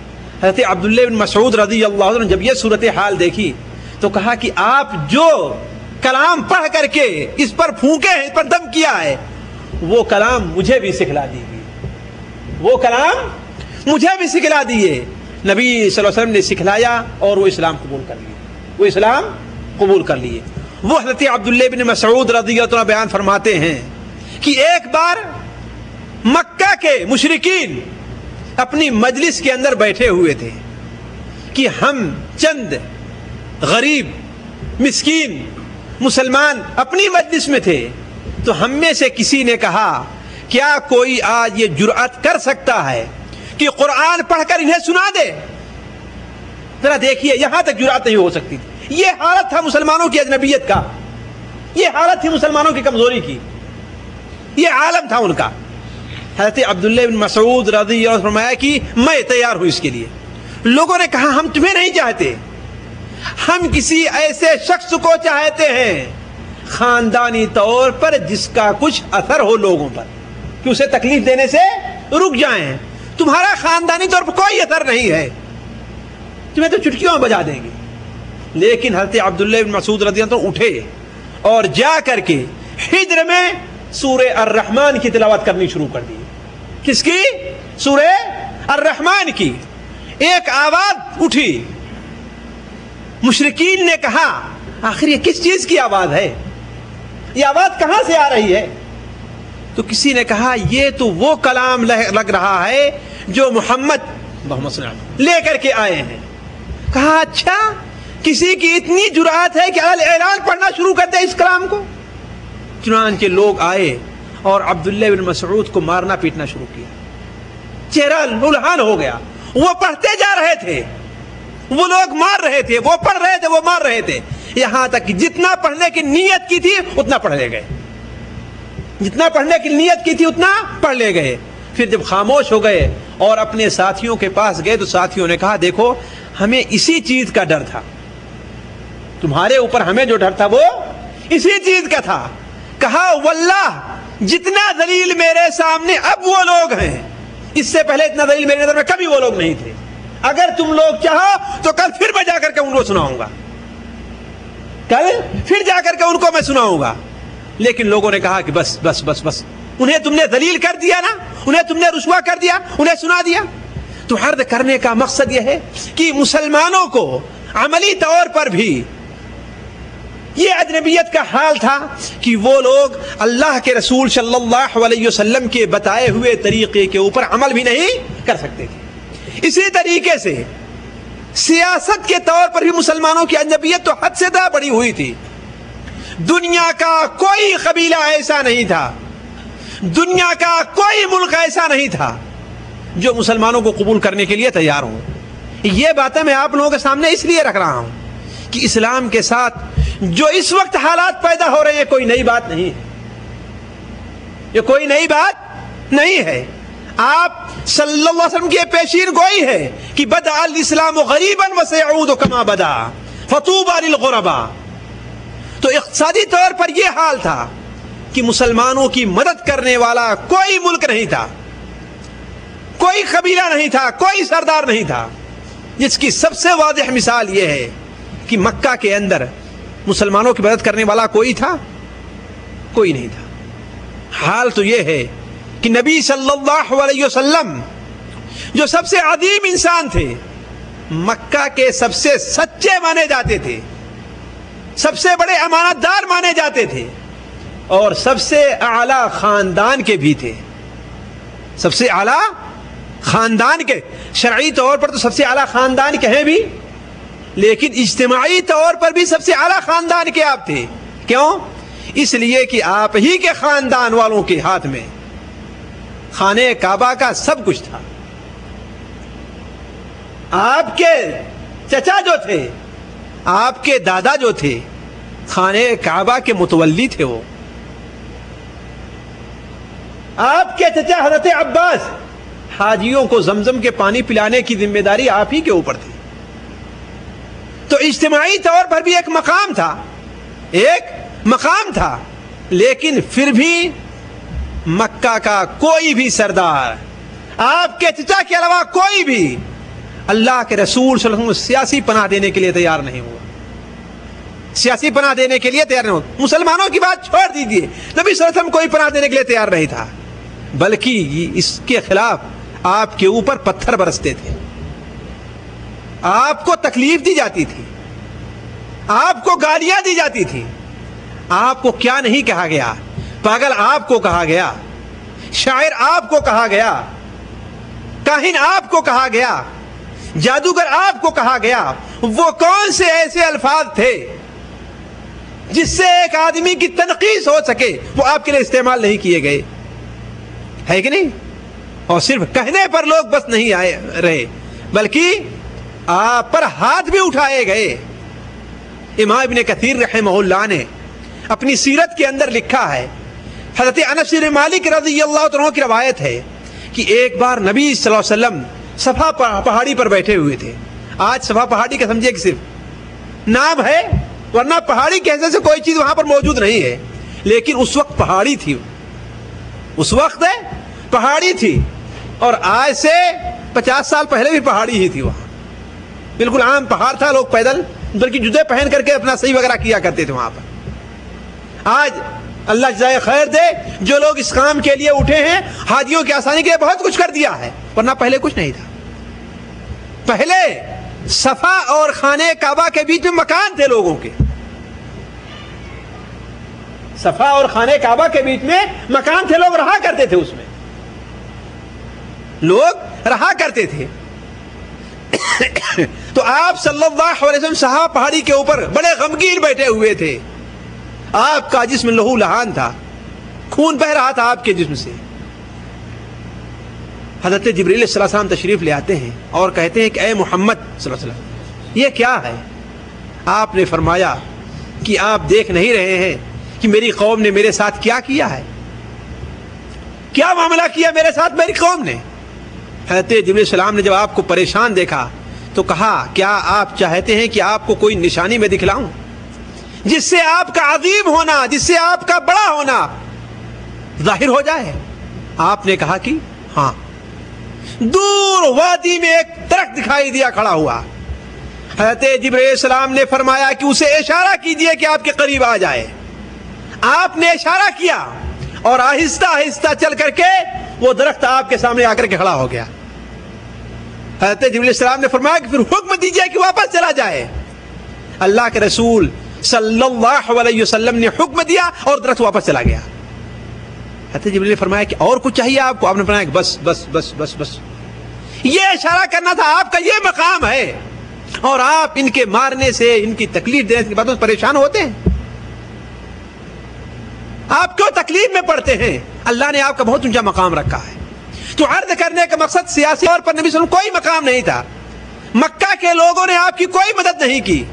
حضرت عبداللہ بن مسعود رضی اللہ عنہ جب یہ صورت حال دیکھی تو کہا کہ آپ جو کلام پڑھ کر کے اس پر پھونکے ہیں، اس پر دم کیا ہے، وہ کلام مجھے بھی سکھلا دیجیے۔ وہ کلام مجھے بھی سکھلا دیے نبی صلی اللہ علیہ وسلم نے سکھلایا اور وہ اسلام قبول کر لیے۔ وہ اسلام قبول کر لیے۔ وہ حضرت عبداللہ بن مسعود رضی اللہ عنہ بیان فرماتے ہیں کہ ایک بار مکہ کے مشرقین اپنی مجلس کے اندر بیٹھے ہوئے تھے کہ ہم چند غریب، مسکین، مسلمان اپنی مجلس میں تھے۔ تو ہم میں سے کسی نے کہا، کیا کوئی آج یہ جرأت کر سکتا ہے کہ قرآن پڑھ کر انہیں سنا دے۔ ذرا دیکھیے، یہاں تک جرأت نہیں ہو سکتی تھی۔ یہ حالت تھا مسلمانوں کی اجنبیت کا۔ یہ حالت تھی مسلمانوں کی کمزوری کی۔ یہ عالم تھا ان کا۔ حضرت عبداللہ بن مسعود رضی اللہ فرمایا کہ میں تیار ہوں اس کے لیے۔ لوگوں نے کہا، ہم تمہیں نہیں چاہتے۔ ہم کسی ایسے شخص کو چاہتے ہیں، خاندانی طور پر جس کا کچھ اثر ہو لوگوں پر، کہ اسے تکلیف دینے سے رک جائیں۔ تمہارا خاندانی طور پر کوئی اثر نہیں ہے۔ تمہیں تو چٹکیوں بجا دیں گے۔ لیکن حضرت عبداللہ بن مسعود رضی اللہ عنہ اٹھے اور جا کر کے ہجر میں سورہ الرحمن کی تلاوت کرنی شروع کر دی۔ کس کی؟ سورہ الرحمن کی۔ ایک آواز اٹھی۔ مشرقین نے کہا، آخر یہ کس چیز کی آواز ہے؟ یہ آواز کہاں سے آ رہی ہے؟ تو کسی نے کہا یہ تو وہ کلام لگ رہا ہے جو محمد محمد لے کر کے آئے ہیں۔ کہا اچھا کسی کی اتنی جرات ہے کہ اعلان پڑھنا شروع کرتے اس کلام کو؟ چنانچہ لوگ آئے اور عبداللہ بن مسعود کو مارنا پیٹنا شروع کیا۔ چہرہ للحان ہو گیا۔ وہ پڑھتے جا رہے تھے۔ وہ لوگ مار رہے تھے۔ وہ پڑھ رہے تھے وہ مار رہے تھے۔ یہاں تک کہ جتنا پڑھنے کی نیت کی تھی اتنا پڑھ لے گئے۔ جتنا پڑھنے کی نیت کی تھی اتنا پڑھ لے گئے۔ پھر جب خاموش ہو گئے اور اپنے ساتھیوں کے پاس گئے تو ساتھیوں نے کہا، دیکھو، ہمیں اسی چیز کا ڈر تھا۔ تمہارے اوپر ہمیں جو ڈر تھا وہ اسی چیز کا تھا۔ کہا، واللہ، جتنا دلیل میرے سامنے، اب وہ لوگ ہیں۔ اس سے پہلے اتنا دلیل میرے نظر میں کبھی وہ لوگ نہیں تھے۔ اگر تم لوگ چاہو تو کل پھر میں جا کر کے ان کو سناؤں گا۔ کل پھر جا کر کے ان کو میں سناؤں گا۔ لیکن لوگوں نے کہا کہ بس بس بس بس۔ انہیں تم نے دلیل کر دیا نا؟ انہیں تم نے رسوا کر دیا؟ انہیں سنا دیا؟ تو حرد کرنے کا مقصد یہ ہے کہ مسلمانوں کو عملی طور پر بھی یہ اجنبیت کا حال تھا کہ وہ لوگ اللہ کے رسول صلی اللہ علیہ وسلم کے بتائے ہوئے طریقے کے اوپر عمل بھی نہیں کر سکتے تھے۔ اسی طریقے سے سیاست کے طور پر بھی مسلمانوں کی اجنبیت تو حد سے زیادہ بڑی ہوئی تھی۔ دنیا کا کوئی قبیلہ ایسا نہیں تھا۔ دنیا کا کوئی ملک ایسا نہیں تھا جو مسلمانوں کو قبول کرنے کے لیے تیار ہوں یہ باتیں میں آپ لوگوں کے سامنے اس لیے رکھ رہا ہوں کہ اسلام کے ساتھ جو اس وقت حالات پیدا ہو رہے ہیں کوئی نئی بات نہیں۔ ہے یہ کوئی نئی بات نہیں ہے۔ آپ صلی اللہ علیہ وسلم کی پیشین گوئی ہے کہ بدا الاسلام غریباً وسیعود کما بدا فتوبہ للغربا تو اقتصادی طور پر یہ حال تھا کہ مسلمانوں کی مدد کرنے والا کوئی ملک نہیں تھا، کوئی قبیلہ نہیں تھا، کوئی سردار نہیں تھا۔ جس کی سب سے واضح مثال یہ ہے کہ مکہ کے اندر مسلمانوں کی مدد کرنے والا کوئی تھا، کوئی نہیں تھا۔ حال تو یہ ہے کہ نبی صلی اللہ علیہ وسلم جو سب سے عظیم انسان تھے، مکہ کے سب سے سچے مانے جاتے تھے۔ سب سے بڑے امانت دار مانے جاتے تھے اور سب سے اعلی خاندان کے بھی تھے۔ سب سے اعلی خاندان کے۔ شرعی طور پر تو سب سے اعلی خاندان کے ہیں بھی، لیکن اجتماعی طور پر بھی سب سے اعلی خاندان کے آپ تھے۔ کیوں؟ اس لیے کہ آپ ہی کے خاندان والوں کے ہاتھ میں خانے کعبہ کا سب کچھ تھا۔ آپ کے چچا جو تھے آپ کے دادا جو تھے خانے کعبہ کے متولی تھے وہ۔ آپ کے چچا حضرت عباس، حاجیوں کو زمزم کے پانی پلانے کی ذمہ داری آپ ہی کے اوپر تھی۔ تو اجتماعی طور پر بھی ایک مقام تھا، ایک مقام تھا، لیکن پھر بھی مکہ کا کوئی بھی سردار، آپ کے چچا کے علاوہ کوئی بھی اللہ کے رسول صلی اللہ علیہ وسلم سیاسی پناہ دینے کے لیے تیار نہیں ہوا۔ سیاسی پناہ دینے کے لیے تیار نہیں ہوا۔ مسلمانوں کی بات چھوڑ دیجیے نبی صلی اللہ علیہ وسلم کوئی پناہ دینے کے لیے تیار نہیں تھا۔ بلکہ اس کے خلاف آپ کے اوپر پتھر برستے تھے۔ آپ کو تکلیف دی جاتی تھی۔ آپ کو گالیاں دی جاتی تھی۔ آپ کو کیا نہیں کہا گیا۔ پاگل آپ کو کہا گیا۔ شاعر آپ کو کہا گیا۔ کاہن آپ کو کہا گیا۔ جادوگر آپ کو کہا گیا، وہ کون سے ایسے الفاظ تھے جس سے ایک آدمی کی تنقید ہو سکے، وہ آپ کے لیے استعمال نہیں کیے گئے؟ ہے کہ نہیں؟ اور صرف کہنے پر لوگ بس نہیں آئے رہے، بلکہ آپ پر ہاتھ بھی اٹھائے گئے۔ امام ابن کثیر رحمہ اللہ نے اپنی سیرت کے اندر لکھا ہے، حضرت انس مالک رضی اللہ عنہ کی روایت ہے کہ ایک بار نبی صلی اللہ علیہ وسلم صفا پہاڑی پر بیٹھے ہوئے تھے۔ آج صفا پہاڑی کا سمجھے کہ صرف نام ہے، ورنہ پہاڑی کے حیثیت سے کوئی چیز وہاں پر موجود نہیں ہے۔ لیکن اس وقت پہاڑی تھی۔ اس وقت پہاڑی تھی۔ اور آج سے پچاس سال پہلے بھی پہاڑی ہی تھی وہاں۔ بالکل عام پہاڑ تھا، لوگ پیدل بلکہ جدے پہن کر کے اپنا صحیح وغیرہ کیا کرتے تھے وہاں پر۔ آج اللہ جزائے خیر دے، جو لوگ اس کام کے لیے اٹھے ہیں حاجیوں کی آسانی کے لیے بہت کچھ کر دیا ہے۔ ورنہ پہلے کچھ نہیں تھا۔ پہلے صفا اور خانے کعبہ کے بیچ میں مکان تھے لوگوں کے۔ صفا اور خانے کعبہ کے بیچ میں مکان تھے، لوگ رہا کرتے تھے اس میں۔ لوگ رہا کرتے تھے۔ تو آپ صلی اللہ علیہ وسلم صحابہ پہاڑی کے اوپر بڑے غمگین بیٹھے ہوئے تھے۔ آپ کا جسم لہو لہان تھا، خون بہ رہا تھا آپ کے جسم سے۔ حضرت جبریل صلی اللہ علیہ وسلم تشریف لے آتے ہیں اور کہتے ہیں کہ اے محمد صلی اللہ علیہ وسلم، یہ کیا ہے؟ آپ نے فرمایا کہ آپ دیکھ نہیں رہے ہیں کہ میری قوم نے میرے ساتھ کیا کیا ہے۔ کیا معاملہ کیا میرے ساتھ میری قوم نے؟ حضرت جبریل السلام نے جب آپ کو پریشان دیکھا تو کہا، کیا آپ چاہتے ہیں کہ آپ کو کوئی نشانی میں دکھلاؤں؟ جس سے آپ کا عظیم ہونا، جس سے آپ کا بڑا ہونا ظاہر ہو جائے۔ آپ نے کہا کہ ہاں۔ دور وادی میں ایک درخت دکھائی دیا کھڑا ہوا۔ حضرت جبریل السلام نے فرمایا کہ اسے اشارہ کیجیے کہ آپ کے قریب آ جائے۔ آپ نے اشارہ کیا اور آہستہ آہستہ چل کر کے وہ درخت آپ کے سامنے آ کر کے کھڑا ہو گیا۔ حضرت جبریل السلام نے فرمایا کہ پھر حکم دیجیے کہ واپس چلا جائے۔ اللہ کے رسول صلی اللہ علیہ وسلم نے حکم دیا اور درخت واپس چلا گیا۔ حضرت جبریل نے فرمایا کہ اور کچھ چاہیے آپ کو؟ آپ نے فرمایا کہ بس بس بس بس بس۔ یہ اشارہ کرنا تھا، آپ کا یہ مقام ہے۔ اور آپ ان کے مارنے سے، ان کی تکلیف دینے کی باتوں سے پریشان ہوتے ہیں۔ آپ کیوں تکلیف میں پڑتے ہیں؟ اللہ نے آپ کا بہت اونچا مقام رکھا ہے۔ تو عرض کرنے کا مقصد سیاسی طور پر نبی صلی اللہ علیہ وسلم کوئی مقام نہیں تھا۔ مکہ کے لوگوں نے آپ کی کوئی مدد نہیں کی۔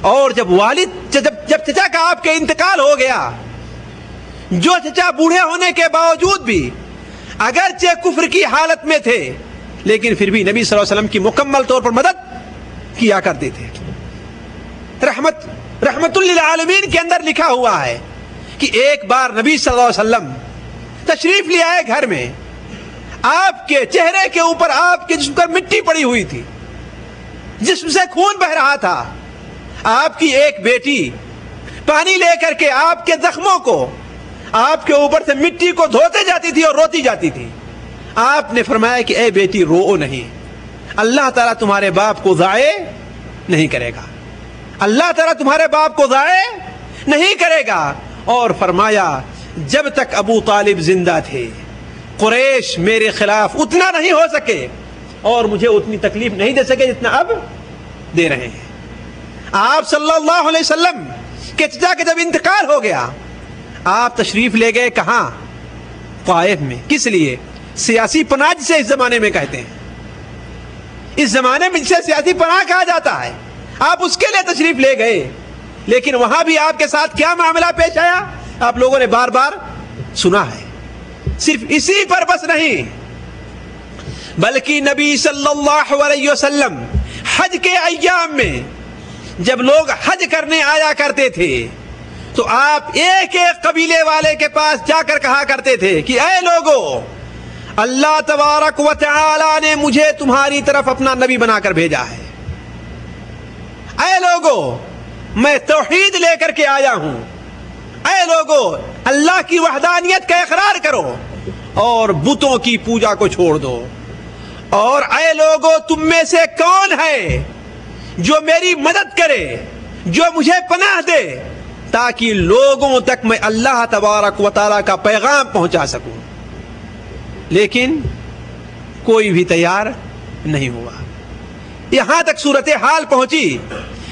اور جب والد، جب جب چچا کا آپ کے انتقال ہو گیا جو چچا بوڑھے ہونے کے باوجود بھی اگرچہ کفر کی حالت میں تھے، لیکن پھر بھی نبی صلی اللہ علیہ وسلم کی مکمل طور پر مدد کیا کرتے تھے۔ رحمت رحمت للعالمین کے اندر لکھا ہوا ہے کہ ایک بار نبی صلی اللہ علیہ وسلم تشریف لے آئے گھر میں۔ آپ کے چہرے کے اوپر آپ کے جسم پر مٹی پڑی ہوئی تھی جسم سے خون بہ رہا تھا، آپ کی ایک بیٹی پانی لے کر کے آپ کے زخموں کو آپ کے اوپر سے مٹی کو دھوتے جاتی تھی اور روتی جاتی تھی۔ آپ نے فرمایا کہ اے بیٹی رو نہیں۔ اللہ تعالیٰ تمہارے باپ کو ضائع نہیں کرے گا۔ اللہ تعالیٰ تمہارے باپ کو ضائع نہیں کرے گا۔ اور فرمایا، جب تک ابو طالب زندہ تھے، قریش میرے خلاف اتنا نہیں ہو سکے اور مجھے اتنی تکلیف نہیں دے سکے جتنا اب دے رہے ہیں۔ آپ صلی اللہ علیہ وسلم کے چچا کے جب انتقال ہو گیا آپ تشریف لے گئے کہاں؟ طائف میں۔ کس لیے؟ سیاسی پناہ جسے اس زمانے میں کہتے ہیں۔ اس زمانے میں جسے سیاسی پناہ کہا جاتا ہے۔ آپ اس کے لیے تشریف لے گئے۔ لیکن وہاں بھی آپ کے ساتھ کیا معاملہ پیش آیا؟ آپ لوگوں نے بار بار سنا ہے۔ صرف اسی پر بس نہیں، بلکہ نبی صلی اللہ علیہ وسلم حج کے ایام میں جب لوگ حج کرنے آیا کرتے تھے تو آپ ایک ایک قبیلے والے کے پاس جا کر کہا کرتے تھے کہ اے لوگو، اللہ تبارک و تعالی نے مجھے تمہاری طرف اپنا نبی بنا کر بھیجا ہے۔ اے لوگو، میں توحید لے کر کے آیا ہوں۔ اے لوگو، اللہ کی وحدانیت کا اقرار کرو اور بتوں کی پوجا کو چھوڑ دو۔ اور اے لوگو، تم میں سے کون ہے جو میری مدد کرے، جو مجھے پناہ دے؟ تاکہ لوگوں تک میں اللہ تبارک و تعالیٰ کا پیغام پہنچا سکوں۔ لیکن کوئی بھی تیار نہیں ہوا۔ یہاں تک صورت حال پہنچی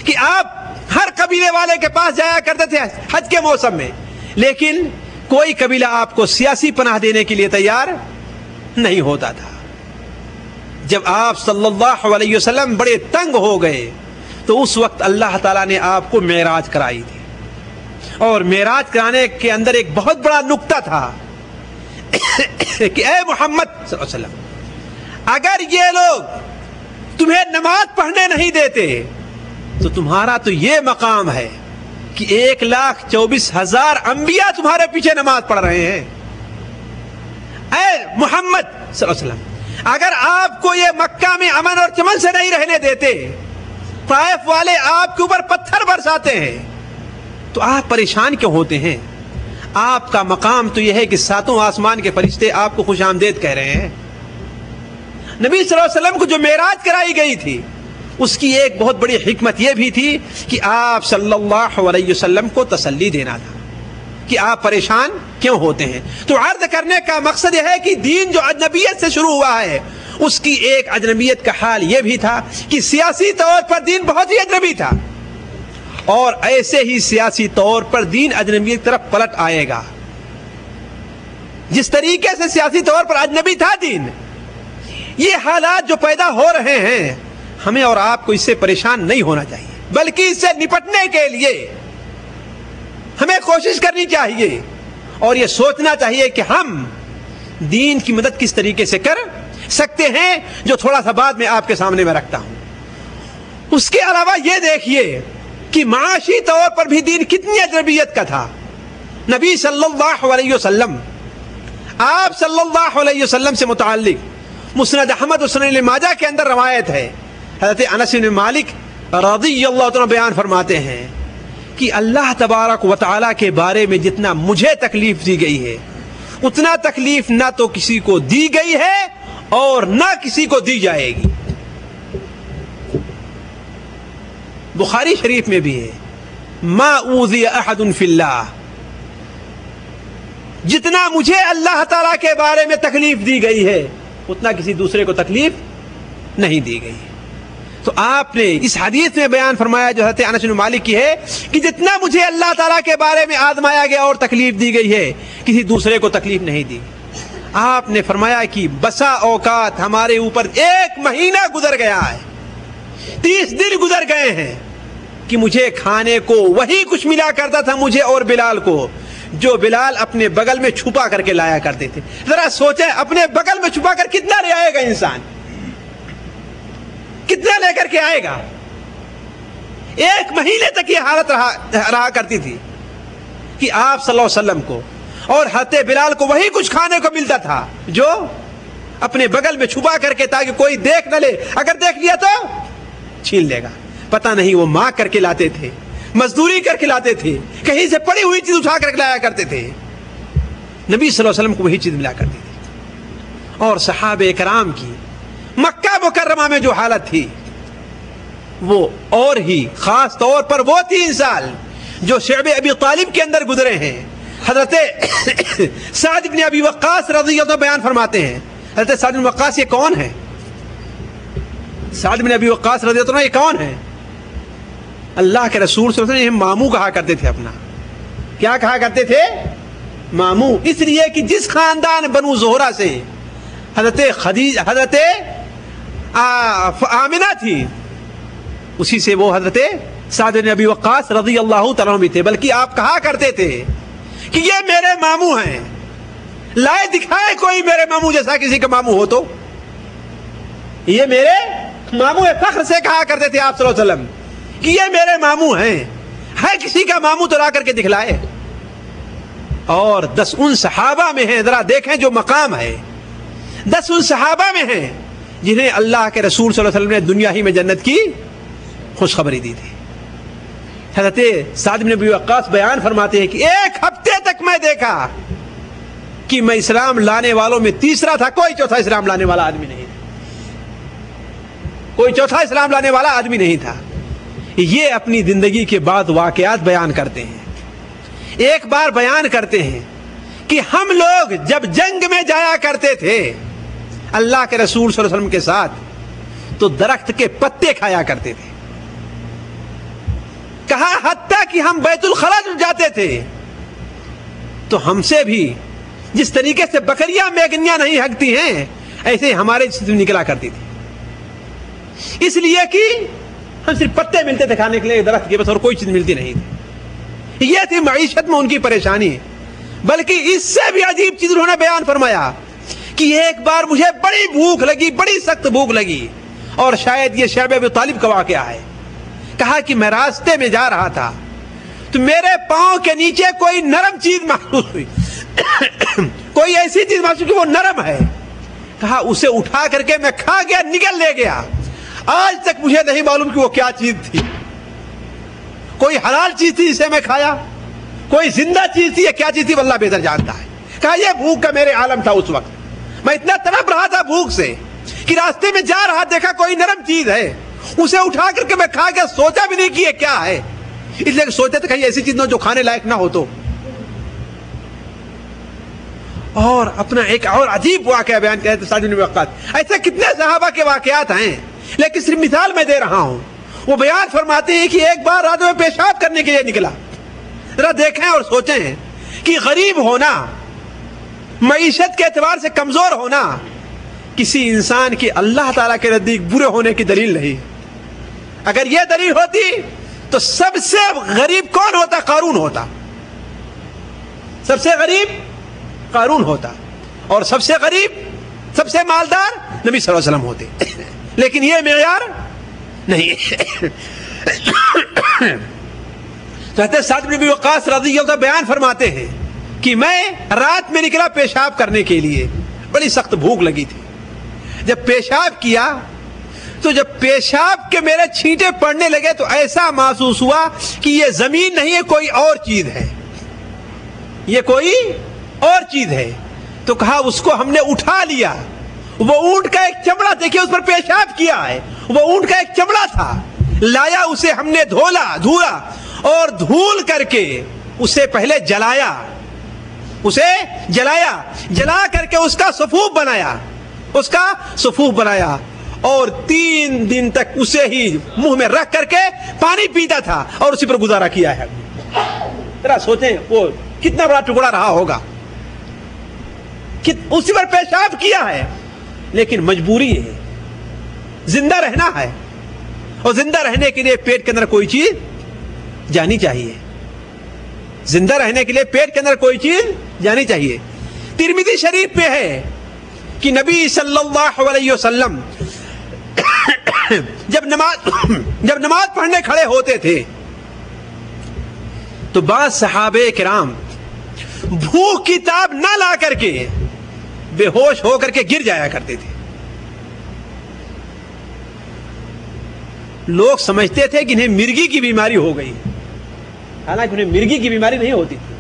کہ آپ ہر قبیلے والے کے پاس جایا کرتے تھے حج کے موسم میں، لیکن کوئی قبیلہ آپ کو سیاسی پناہ دینے کے لیے تیار نہیں ہوتا تھا۔ جب آپ صلی اللہ علیہ وسلم بڑے تنگ ہو گئے، تو اس وقت اللہ تعالیٰ نے آپ کو معراج کرائی تھی۔ اور معراج کرانے کے اندر ایک بہت بڑا نقطہ تھا کہ اے محمد صلی اللہ علیہ وسلم، اگر یہ لوگ تمہیں نماز پڑھنے نہیں دیتے، تو تمہارا تو یہ مقام ہے کہ ایک لاکھ چوبیس ہزار انبیاء تمہارے پیچھے نماز پڑھ رہے ہیں۔ اے محمد صلی اللہ علیہ وسلم، اگر آپ کو یہ مکہ میں امن اور چمن سے نہیں رہنے دیتے، طائف والے آپ کے اوپر پتھر برساتے ہیں۔ تو آپ پریشان کیوں ہوتے ہیں؟ آپ کا مقام تو یہ ہے کہ ساتوں آسمان کے فرشتے آپ کو خوش آمدید کہہ رہے ہیں۔ نبی صلی اللہ علیہ وسلم کو جو معراج کرائی گئی تھی، اس کی ایک بہت بڑی حکمت یہ بھی تھی کہ آپ صلی اللہ علیہ وسلم کو تسلی دینا تھا۔ کہ آپ پریشان کیوں ہوتے ہیں؟ تو عرض کرنے کا مقصد یہ ہے کہ دین جو اجنبیت سے شروع ہوا ہے، اس کی ایک اجنبیت کا حال یہ بھی تھا کہ سیاسی طور پر دین بہت ہی اجنبی تھا۔ اور ایسے ہی سیاسی طور پر دین اجنبیت کی طرف پلٹ آئے گا۔ جس طریقے سے سیاسی طور پر اجنبی تھا دین، یہ حالات جو پیدا ہو رہے ہیں، ہمیں اور آپ کو اس سے پریشان نہیں ہونا چاہیے، بلکہ اس سے نپٹنے کے لیے ہمیں کوشش کرنی چاہیے۔ اور یہ سوچنا چاہیے کہ ہم دین کی مدد کس طریقے سے کر سکتے ہیں، جو تھوڑا سا بعد میں آپ کے سامنے میں رکھتا ہوں۔ اس کے علاوہ یہ دیکھیے کہ معاشی طور پر بھی دین کتنی اجنبیت کا تھا۔ نبی صلی اللہ علیہ وسلم، آپ صلی اللہ علیہ وسلم سے متعلق مسند احمد حسن ماجہ کے اندر روایت ہے۔ حضرت انس بن مالک رضی اللہ تعالیٰ بیان فرماتے ہیں کہ اللہ تبارک و تعالیٰ کے بارے میں جتنا مجھے تکلیف دی گئی ہے، اتنا تکلیف نہ تو کسی کو دی گئی ہے اور نہ کسی کو دی جائے گی۔ بخاری شریف میں بھی ہے۔ ما اوذی احد فی اللہ۔ جتنا مجھے اللہ تعالیٰ کے بارے میں تکلیف دی گئی ہے، اتنا کسی دوسرے کو تکلیف نہیں دی گئی۔ تو آپ نے اس حدیث میں بیان فرمایا جو حضرت انس بن مالک کی ہے کہ جتنا مجھے اللہ تعالیٰ کے بارے میں آزمایا گیا اور تکلیف دی گئی ہے، کسی دوسرے کو تکلیف نہیں دی۔ آپ نے فرمایا کہ بسا اوقات ہمارے اوپر ایک مہینہ گزر گیا ہے۔ تیس دن گزر گئے ہیں۔ کہ مجھے کھانے کو وہی کچھ ملا کرتا تھا مجھے اور بلال کو جو بلال اپنے بغل میں چھپا کر کے لایا کرتے تھے۔ ذرا سوچیں اپنے بغل میں چھپا کر کتنا لے آئے گا انسان؟ کتنا لے کر کے آئے گا؟ ایک مہینے تک یہ حالت رہا, رہا کرتی تھی کہ آپ صلی اللہ علیہ وسلم کو اور حت بلال کو وہی کچھ کھانے کو ملتا تھا جو اپنے بغل میں چھپا کر کے تاکہ کوئی دیکھ نہ لے۔ اگر دیکھ لیا تو چھین لے گا۔ پتہ نہیں وہ ماں کر کے لاتے تھے، مزدوری کر کے لاتے تھے، کہیں سے پڑی ہوئی چیز اٹھا کر کے لایا کرتے تھے۔ نبی صلی اللہ علیہ وسلم کو وہی چیز ملا کرتی تھی اور صحابہ کرام کی مکہ مکرمہ میں جو حالت تھی، وہ اور ہی خاص طور پر وہ تین سال جو شعب ابی طالب کے اندر گزرے ہیں۔ حضرت سعد بن ابی وقاص رضی اللہ بیان فرماتے ہیں، حضرت سعد بن وقاص یہ کون ہے سعد بن ابی وقاص رضی اللہ یہ کون ہے اللہ کے رسول صلی اللہ علیہ وسلم ماموں کہا کرتے تھے اپنا۔ کیا کہا کرتے تھے؟ ماموں۔ اس لیے کہ جس خاندان بنو زہرا سے حضرت خدیج حضرت آمنہ تھی، اسی سے وہ حضرت سعد بن ابی وقاص رضی اللہ تعالیٰ بھی تھے۔ بلکہ آپ کہا کرتے تھے کہ یہ میرے ماموں ہیں۔ لائے دکھائے کوئی میرے ماموں جیسا کسی کا ماموں ہو تو۔ یہ میرے ماموں فخر سے کہا کرتے تھے آپ صلی اللہ علیہ وسلم۔ کہ یہ میرے ماموں ہیں۔ ہے کسی کا ماموں تو لا کر کے دکھلائے۔ اور دس ان صحابہ میں ہیں، ذرا دیکھیں جو مقام ہے۔ دس ان صحابہ میں ہیں جنہیں اللہ کے رسول صلی اللہ علیہ وسلم نے دنیا ہی میں جنت کی خوشخبری دی تھی۔ حضرت سعد بن ابی وقاص بیان فرماتے ہیں کہ ایک ہفتے تک میں دیکھا کہ میں اسلام لانے والوں میں تیسرا تھا، کوئی چوتھا اسلام لانے والا آدمی نہیں تھا۔ کوئی چوتھا اسلام لانے والا آدمی نہیں تھا۔ یہ اپنی زندگی کے بعد واقعات بیان کرتے ہیں۔ ایک بار بیان کرتے ہیں کہ ہم لوگ جب جنگ میں جایا کرتے تھے، اللہ کے رسول صلی اللہ علیہ وسلم کے ساتھ، تو درخت کے پتے کھایا کرتے تھے۔ کہا، حتیٰ کہ ہم بیت الخلا جاتے تھے، تو ہم سے بھی جس طریقے سے بکریاں میگنیاں نہیں ہگتی ہیں، ایسے ہمارے نکلا کرتی تھی۔ اس لیے کہ ہم صرف پتے ملتے تھے کھانے کے لیے درخت کے بس اور کوئی چیز ملتی نہیں تھی۔ یہ تھی معیشت میں ان کی پریشانی، بلکہ اس سے بھی عجیب چیز انہوں نے بیان فرمایا کہ ایک بار مجھے بڑی بھوک لگی، بڑی سخت بھوک لگی، اور شاید یہ شعب ابی طالب کا واقعہ ہے۔ کہا کہ میں راستے میں جا رہا تھا تو میرے پاؤں کے نیچے کوئی نرم چیز محسوس ہوئی۔ کوئی ایسی چیز محسوس کہ وہ نرم ہے۔ کہا، اسے اٹھا کر کے میں کھا گیا، نگل لے گیا۔ آج تک مجھے نہیں معلوم کہ وہ کیا چیز تھی۔ کوئی حلال چیز تھی جسے میں کھایا، کوئی زندہ چیز تھی یا کیا چیز تھی اللہ بہتر جانتا ہے۔ کہا، یہ بھوک کا میرے عالم تھا اس وقت۔ میں اتنا تڑپ رہا تھا بھوک سے کہ راستے میں جا رہا دیکھا کوئی نرم چیز ہے۔ اسے اٹھا کر کے میں کھا گیا، سوچا بھی نہیں کہ یہ کیا ہے۔ اس لیے سوچتے تھے کہیں ایسی چیز نہ جو کھانے لائق نہ ہو تو۔ اور اپنا ایک اور عجیب واقعہ بیان کرتے ساجن وقت ایسے کتنے صحابہ کے واقعات ہیں۔ لیکن صرف مثال میں دے رہا ہوں۔ وہ بیان فرماتے ہیں کہ ایک بار رات میں پیشاب کرنے کے لیے نکلا۔ ذرا دیکھیں اور سوچیں کہ غریب ہونا، معیشت کے اعتبار سے کمزور ہونا کسی انسان کی اللہ تعالیٰ کے نزدیک برے ہونے کی دلیل نہیں۔ اگر یہ دلیل ہوتی تو سب سے غریب کون ہوتا؟ قارون ہوتا۔ سب سے غریب قارون ہوتا۔ اور سب سے غریب، سب سے مالدار نبی صلی اللہ علیہ وسلم ہوتے۔ لیکن یہ معیار نہیں نبی وقاص رضی اللہ بیان فرماتے ہیں کہ میں رات میں نکلا پیشاب کرنے کے لیے۔ بڑی سخت بھوک لگی تھی۔ جب پیشاب کیا، تو جب پیشاب کے میرے چھینٹے پڑنے لگے تو ایسا محسوس ہوا کہ یہ زمین نہیں ہے، کوئی اور چیز ہے۔ یہ کوئی اور چیز ہے۔ تو کہا، اس کو ہم نے اٹھا لیا۔ وہ اونٹ کا ایک چمڑا دیکھیے، اس پر پیشاب کیا ہے۔ وہ اونٹ کا ایک چمڑا تھا۔ لایا، اسے ہم نے دھولا دھولا اور دھول کر کے اسے پہلے جلایا۔ اسے جلایا، جلا کر کے اس کا صفوف بنایا۔ اس کا صفوف بنایا۔ اور تین دن تک اسے ہی منہ میں رکھ کر کے پانی پیتا تھا اور اسی پر گزارا کیا ہے۔ ذرا سوچیں، وہ کتنا بڑا ٹکڑا رہا ہوگا۔ اسی پر پیشاب کیا ہے۔ لیکن مجبوری ہے۔ زندہ رہنا ہے۔ اور زندہ رہنے کے لیے پیٹ کے اندر کوئی چیز جانی چاہیے۔ زندہ رہنے کے لیے پیٹ کے اندر کوئی چیز جانی چاہیے۔ ترمیدی شریف پہ ہے کہ نبی صلی اللہ علیہ وسلم جب نماز جب نماز پڑھنے کھڑے ہوتے تھے، تو بعض صحابہ کرام بھوک کتاب نہ لا کر کے بے ہوش ہو کر کے گر جایا کرتے تھے۔ لوگ سمجھتے تھے کہ انہیں مرگی کی بیماری ہو گئی۔ حالانکہ انہیں مرگی کی بیماری نہیں ہوتی تھی۔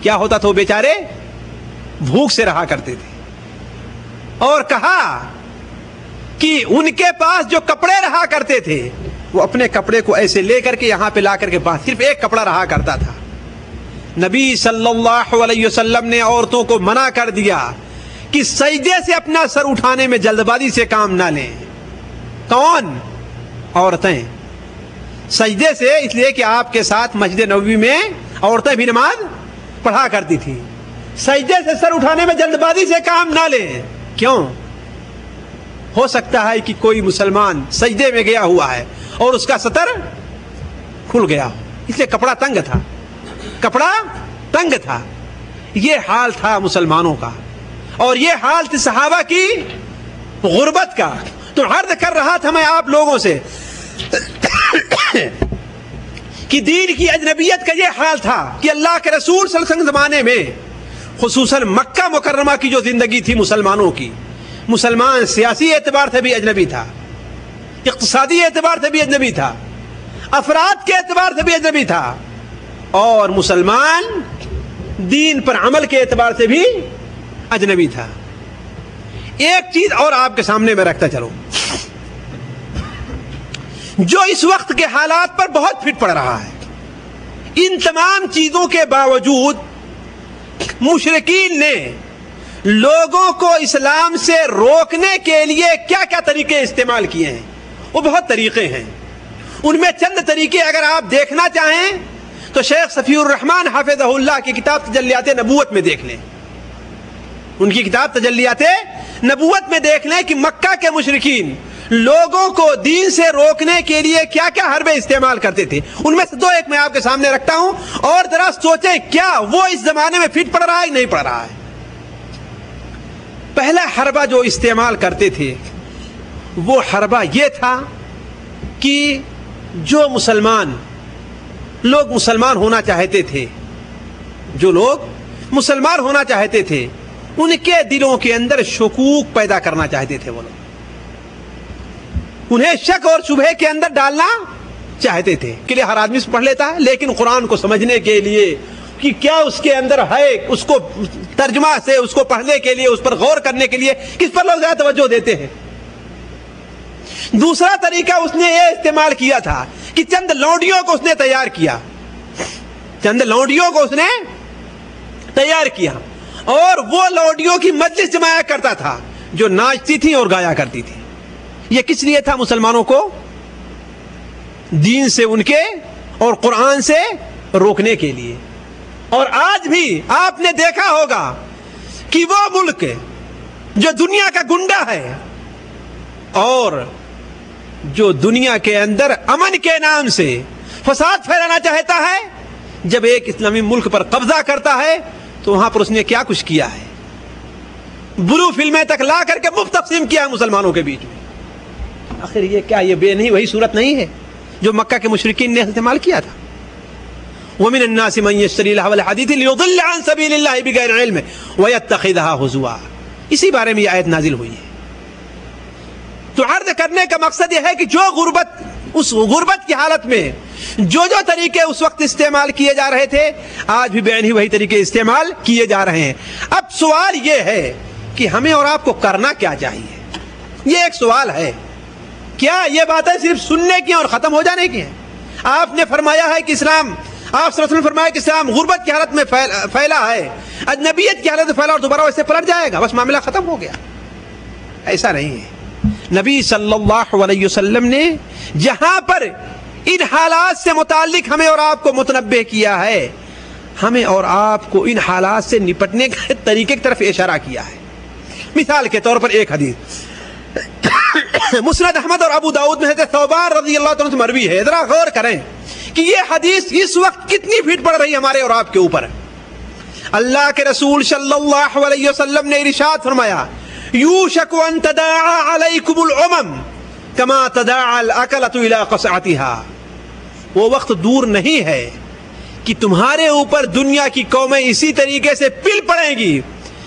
کیا ہوتا تھا وہ بیچارے؟ بھوک سے رہا کرتے تھے۔ اور کہا کہ ان کے پاس جو کپڑے رہا کرتے تھے، وہ اپنے کپڑے کو ایسے لے کر کے یہاں پہ لا کر کے پاس صرف ایک کپڑا رہا کرتا تھا۔ نبی صلی اللہ علیہ وسلم نے عورتوں کو منع کر دیا کہ سجدے سے اپنا سر اٹھانے میں جلد بازی سے کام نہ لیں۔ کون؟ عورتیں۔ سجدے سے اس لیے کہ آپ کے ساتھ مسجد نبوی میں عورتیں بھی نماز پڑھا کرتی تھی سجدے سے سر اٹھانے میں جلد بازی سے کام نہ لیں۔ کیوں؟ ہو سکتا ہے کہ کوئی مسلمان سجدے میں گیا ہوا ہے اور اس کا سطر کھل گیا ہو۔ اس لیے کپڑا تنگ تھا۔ کپڑا تنگ تھا۔ یہ حال تھا مسلمانوں کا۔ اور یہ حال تھی صحابہ کی غربت کا۔ تو عرض کر رہا تھا میں آپ لوگوں سے کہ دین کی اجنبیت کا یہ حال تھا کہ اللہ کے رسول صلی اللہ علیہ وسلم زمانے میں، خصوصاً مکہ مکرمہ کی جو زندگی تھی مسلمانوں کی، مسلمان سیاسی اعتبار سے بھی اجنبی تھا، اقتصادی اعتبار سے بھی اجنبی تھا، افراد کے اعتبار سے بھی اجنبی تھا۔ اور مسلمان دین پر عمل کے اعتبار سے بھی اجنبی تھا۔ ایک چیز اور آپ کے سامنے میں رکھتا چلوں۔ جو اس وقت کے حالات پر بہت فٹ پڑ رہا ہے۔ ان تمام چیزوں کے باوجود مشرقین نے لوگوں کو اسلام سے روکنے کے لیے کیا کیا طریقے استعمال کیے ہیں؟ وہ بہت طریقے ہیں۔ ان میں چند طریقے اگر آپ دیکھنا چاہیں تو شیخ صفی الرحمان حافظ اللہ کی کتاب تجلیات نبوت میں دیکھ لیں۔ ان کی کتاب تجلیات نبوت میں دیکھ لیں کہ مکہ کے مشرقین لوگوں کو دین سے روکنے کے لیے کیا کیا حربے استعمال کرتے تھے۔ ان میں سے دو ایک میں آپ کے سامنے رکھتا ہوں اور ذرا سوچیں کیا وہ اس زمانے میں فٹ پڑ رہا ہے نہیں پڑ رہا ہے۔ پہلا حربہ جو استعمال کرتے تھے، وہ حربہ یہ تھا کہ جو مسلمان لوگ مسلمان ہونا چاہتے تھے۔ جو لوگ مسلمان ہونا چاہتے تھے، ان کے دلوں کے اندر شکوک پیدا کرنا چاہتے تھے وہ لوگ۔ انہیں شک اور شبہ کے اندر ڈالنا چاہتے تھے۔ کہ ہر آدمی سے پڑھ لیتا ہے، لیکن قرآن کو سمجھنے کے لیے کہ کیا اس کے اندر ہے، اس کو ترجمہ سے، اس کو پڑھنے کے لیے، اس پر غور کرنے کے لیے کس پر لوگ زیادہ توجہ دیتے ہیں۔ دوسرا طریقہ اس نے یہ استعمال کیا تھا کہ چند لونڈیوں کو اس نے تیار کیا۔ چند لونڈیوں کو اس نے تیار کیا۔ اور وہ لونڈیوں کی مجلس جمایا کرتا تھا، جو ناچتی تھی اور گایا کرتی تھی یہ کس لیے تھا مسلمانوں کو؟ دین سے ان کے اور قرآن سے روکنے کے لیے۔ اور آج بھی آپ نے دیکھا ہوگا کہ وہ ملک جو دنیا کا گنڈا ہے اور جو دنیا کے اندر امن کے نام سے فساد پھیلانا چاہتا ہے، جب ایک اسلامی ملک پر قبضہ کرتا ہے، تو وہاں پر اس نے کیا کچھ کیا ہے؟ بلو فلمیں تک لا کر کے مفت تقسیم کیا ہے مسلمانوں کے بیچ میں۔ آخر یہ کیا، یہ بے نہیں، وہی صورت نہیں ہے جو مکہ کے مشرقین نے استعمال کیا تھا۔ ومن الناس من يشتري لهو الحديث ليضل عن سبيل الله بغير علم ويتخذها هزوا۔ اسی بارے میں یہ آیت نازل ہوئی ہے۔ تو عرض کرنے کا مقصد یہ ہے کہ جو غربت، اس غربت کی حالت میں جو جو طریقے اس وقت استعمال کیے جا رہے تھے، آج بھی بین ہی وہی طریقے استعمال کیے جا رہے ہیں۔ اب سوال یہ ہے کہ ہمیں اور آپ کو کرنا کیا چاہیے؟ یہ ایک سوال ہے۔ کیا یہ باتیں صرف سننے کی ہیں اور ختم ہو جانے کی ہیں؟ آپ نے فرمایا ہے کہ اسلام، آپ صلی اللہ علیہ وسلم نے فرمایا کہ اسلام غربت کی حالت میں پھیلا ہے۔ اجنبیت کی حالت میں پھیلا اور دوبارہ ویسے پلٹ جائے گا۔ بس معاملہ ختم ہو گیا۔ ایسا نہیں ہے۔ نبی صلی اللہ علیہ وسلم نے جہاں پر ان حالات سے متعلق ہمیں اور آپ کو متنبع کیا ہے، ہمیں اور آپ کو ان حالات سے نپٹنے کے طریقے کی طرف اشارہ کیا ہے۔ مثال کے طور پر ایک حدیث۔ مسند احمد اور ابو داود میں ثوبان رضی اللہ عنہ سے مروی ہے۔ ذرا غور کریں کہ یہ حدیث اس وقت کتنی بھیڑ پڑ رہی ہے ہمارے اور آپ کے اوپر۔ اللہ کے رسول صلی اللہ علیہ وسلم نے ارشاد فرمایا یوشک ان تداعا علیکم الامم کما تداعا الاکلت الى قصعتها۔ وہ وقت دور نہیں ہے کہ تمہارے اوپر دنیا کی قومیں اسی طریقے سے پل پڑیں گی،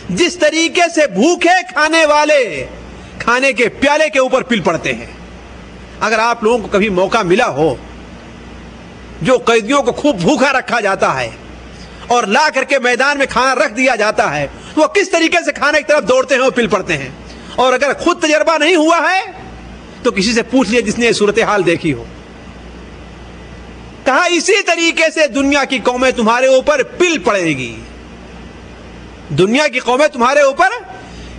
جس طریقے سے بھوکے کھانے والے کھانے کے پیالے کے اوپر پل پڑتے ہیں۔ اگر آپ لوگوں کو کبھی موقع ملا ہو جو قیدیوں کو خوب بھوکا رکھا جاتا ہے اور لا کر کے میدان میں کھانا رکھ دیا جاتا ہے وہ کس طریقے سے کھانے کی طرف دوڑتے ہیں اور پل پڑتے ہیں؟ اور اگر خود تجربہ نہیں ہوا ہے، تو کسی سے پوچھ لیا جس نے صورتحال دیکھی ہو۔ کہا، اسی طریقے سے دنیا کی قومیں تمہارے اوپر پل پڑے گی۔ دنیا کی قومیں تمہارے اوپر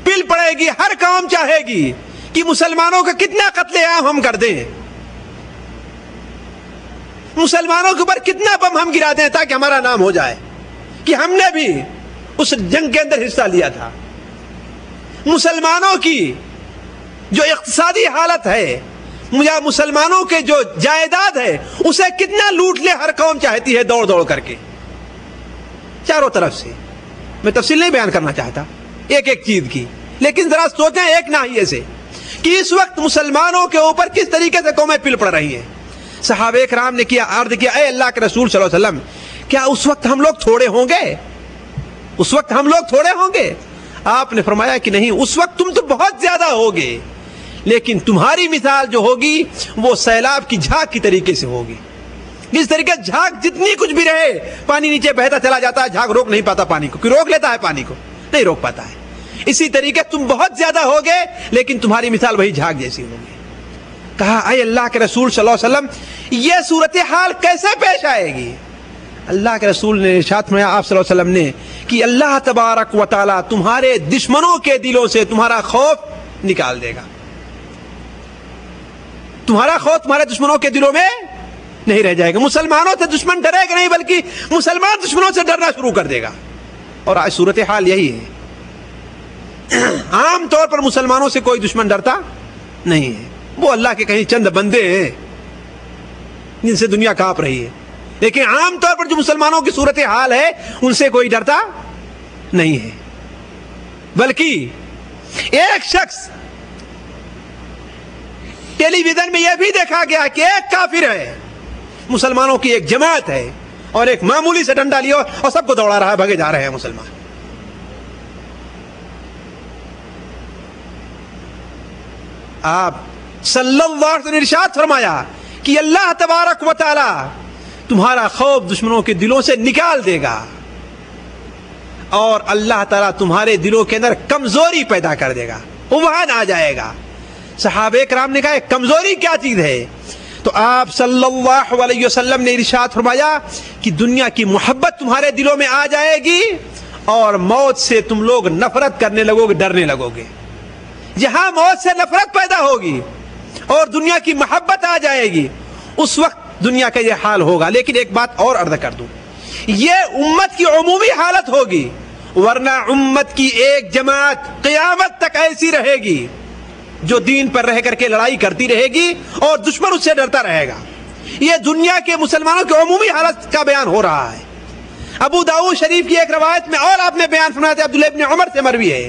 پل پڑے گی، ہر کام چاہے گی کہ مسلمانوں کا کتنا قتل عام ہم کر دیں۔ مسلمانوں کے اوپر کتنا بم ہم گرا دیں تاکہ ہمارا نام ہو جائے۔ کہ ہم نے بھی اس جنگ کے اندر حصہ لیا تھا۔ مسلمانوں کی جو اقتصادی حالت ہے، یا مسلمانوں کے جو جائیداد ہے، اسے کتنا لوٹ لے ہر قوم چاہتی ہے دوڑ دوڑ کر کے۔ چاروں طرف سے۔ میں تفصیل نہیں بیان کرنا چاہتا۔ ایک ایک چیز کی۔ لیکن ذرا سوچیں ایک ناحیے سے کہ اس وقت مسلمانوں کے اوپر کس طریقے سے قومیں پل پڑ رہی ہیں۔ صحابہ کرام نے کیا، عرض کیا، اے اللہ کے رسول صلی اللہ علیہ وسلم، کیا اس وقت ہم لوگ تھوڑے ہوں گے؟ اس وقت ہم لوگ تھوڑے ہوں گے۔ آپ نے فرمایا کہ نہیں، اس وقت تم تو بہت زیادہ ہوگے۔ لیکن تمہاری مثال جو ہوگی، وہ سیلاب کی جھاگ کی طریقے سے ہوگی۔ جس طریقے جھاگ جتنی کچھ بھی رہے، پانی نیچے بہتا چلا جاتا ہے، جھاگ روک نہیں پاتا پانی کو۔ کہ روک لیتا ہے پانی کو؟ نہیں روک پاتا ہے۔ اسی طریقے تم بہت زیادہ ہوگے، لیکن تمہاری مثال وہی جھاگ جیسی ہوگی۔ کہا، اے اللہ کے رسول صلی اللہ علیہ وسلم، یہ صورتحال کیسے پیش آئے گی؟ اللہ کے رسول نے ارشاد میں آپ صلی اللہ علیہ وسلم نے کہ اللہ تبارک و تعالی تمہارے دشمنوں کے دلوں سے تمہارا خوف نکال دے گا۔ تمہارا خوف تمہارے دشمنوں کے دلوں میں نہیں رہ جائے گا۔ مسلمانوں سے دشمن ڈرے گا نہیں، بلکہ مسلمان دشمنوں سے ڈرنا شروع کر دے گا۔ اور آج صورتحال یہی ہے۔ عام طور پر مسلمانوں سے کوئی دشمن ڈرتا نہیں ہے۔ وہ اللہ کے کہیں چند بندے ہیں جن سے دنیا کاپ رہی ہے۔ لیکن عام طور پر جو مسلمانوں کی صورت حال ہے، ان سے کوئی ڈرتا نہیں ہے۔ بلکہ ایک شخص ٹیلی ویژن میں یہ بھی دیکھا گیا کہ ایک کافر ہے، مسلمانوں کی ایک جماعت ہے اور ایک معمولی سے ڈنڈا لیا اور سب کو دوڑا رہا ہے، بھگے جا رہے ہیں مسلمان۔ آپ صلی اللہ علیہ وسلم نے ارشاد فرمایا کہ اللہ تبارک و تعالی تمہارا خوف دشمنوں کے دلوں سے نکال دے گا۔ اور اللہ تعالیٰ تمہارے دلوں کے اندر کمزوری پیدا کر دے گا۔ وہاں آ جائے گا۔ صحابہ کرام نے کہا کمزوری کیا چیز ہے؟ تو آپ صلی اللہ علیہ وسلم نے ارشاد فرمایا کہ دنیا کی محبت تمہارے دلوں میں آ جائے گی اور موت سے تم لوگ نفرت کرنے لگو گے، ڈرنے لگو گے۔ جہاں موت سے نفرت پیدا ہوگی اور دنیا کی محبت آ جائے گی۔ اس وقت دنیا کا یہ حال ہوگا، لیکن ایک بات اور عرض کر دوں۔ یہ امت کی عمومی حالت ہوگی، ورنہ امت کی ایک جماعت قیامت تک ایسی رہے گی جو دین پر رہ کر کے لڑائی کرتی رہے گی اور دشمن اس سے ڈرتا رہے گا۔ یہ دنیا کے مسلمانوں کی عمومی حالت کا بیان ہو رہا ہے۔ ابو داؤد شریف کی ایک روایت میں اور آپ نے بیان فرمایا تھا، عبداللہ ابن عمر سے مروی ہے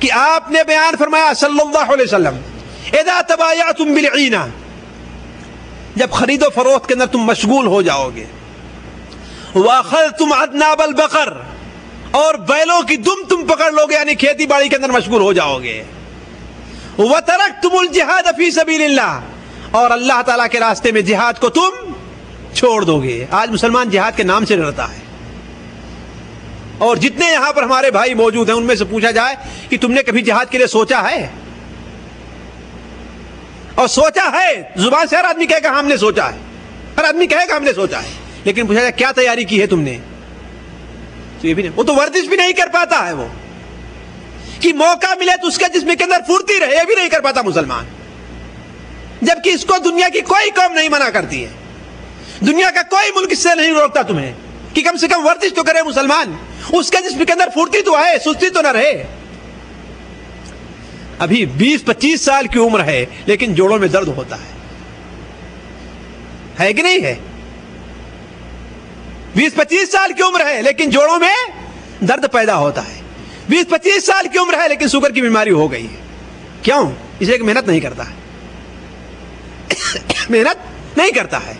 کہ آپ نے بیان فرمایا صلی اللہ علیہ وسلم، اذا تبایعتم بالعینہ جب خرید و فروخت کے اندر تم مشغول ہو جاؤ گے۔ وَأَخَذْتُمْ عَدْنَابَ الْبَقَرِ۔ اور بیلوں کی دم تم پکڑ لو گے یعنی کھیتی باڑی کے اندر مشغول ہو جاؤ گے۔ وَتَرَكْتُمُ الْجِهَادَ فِي سَبِيلِ اللَّهِ۔ اور اللہ تعالیٰ کے راستے میں جہاد کو تم چھوڑ دو گے۔ آج مسلمان جہاد کے نام سے ڈرتا ہے۔ اور جتنے یہاں پر ہمارے بھائی موجود ہیں، ان میں سے پوچھا جائے کہ تم نے کبھی جہاد کے لیے سوچا ہے؟ اور سوچا ہے، زبان سے ہر آدمی کہے گا ہم نے سوچا ہے۔ ہر آدمی کہے گا ہم نے سوچا ہے۔ لیکن پوچھا جائے، کیا تیاری کی ہے تم نے؟ تو یہ بھی نہیں، وہ تو ورزش بھی نہیں کر پاتا ہے وہ۔ کہ موقع ملے تو اس کے جسم کے اندر پھرتی رہے، یہ بھی نہیں کر پاتا مسلمان۔ جبکہ اس کو دنیا کی کوئی قوم نہیں منع کرتی ہے۔ دنیا کا کوئی ملک اس سے نہیں روکتا تمہیں۔ کہ کم سے کم ورزش تو کرے مسلمان۔ اس کے جسم کے اندر پھرتی تو ہے، سستی تو نہ رہے۔ ابھی بیس پچیس سال کی عمر ہے، لیکن جوڑوں میں درد ہوتا ہے۔ ہے کہ نہیں ہے؟ بیس پچیس سال کی عمر ہے، لیکن جوڑوں میں درد پیدا ہوتا ہے۔ بیس پچیس سال کی عمر ہے، لیکن شوگر کی بیماری ہو گئی ہے۔ کیوں؟ اسے ایک محنت نہیں کرتا ہے۔ محنت نہیں کرتا ہے۔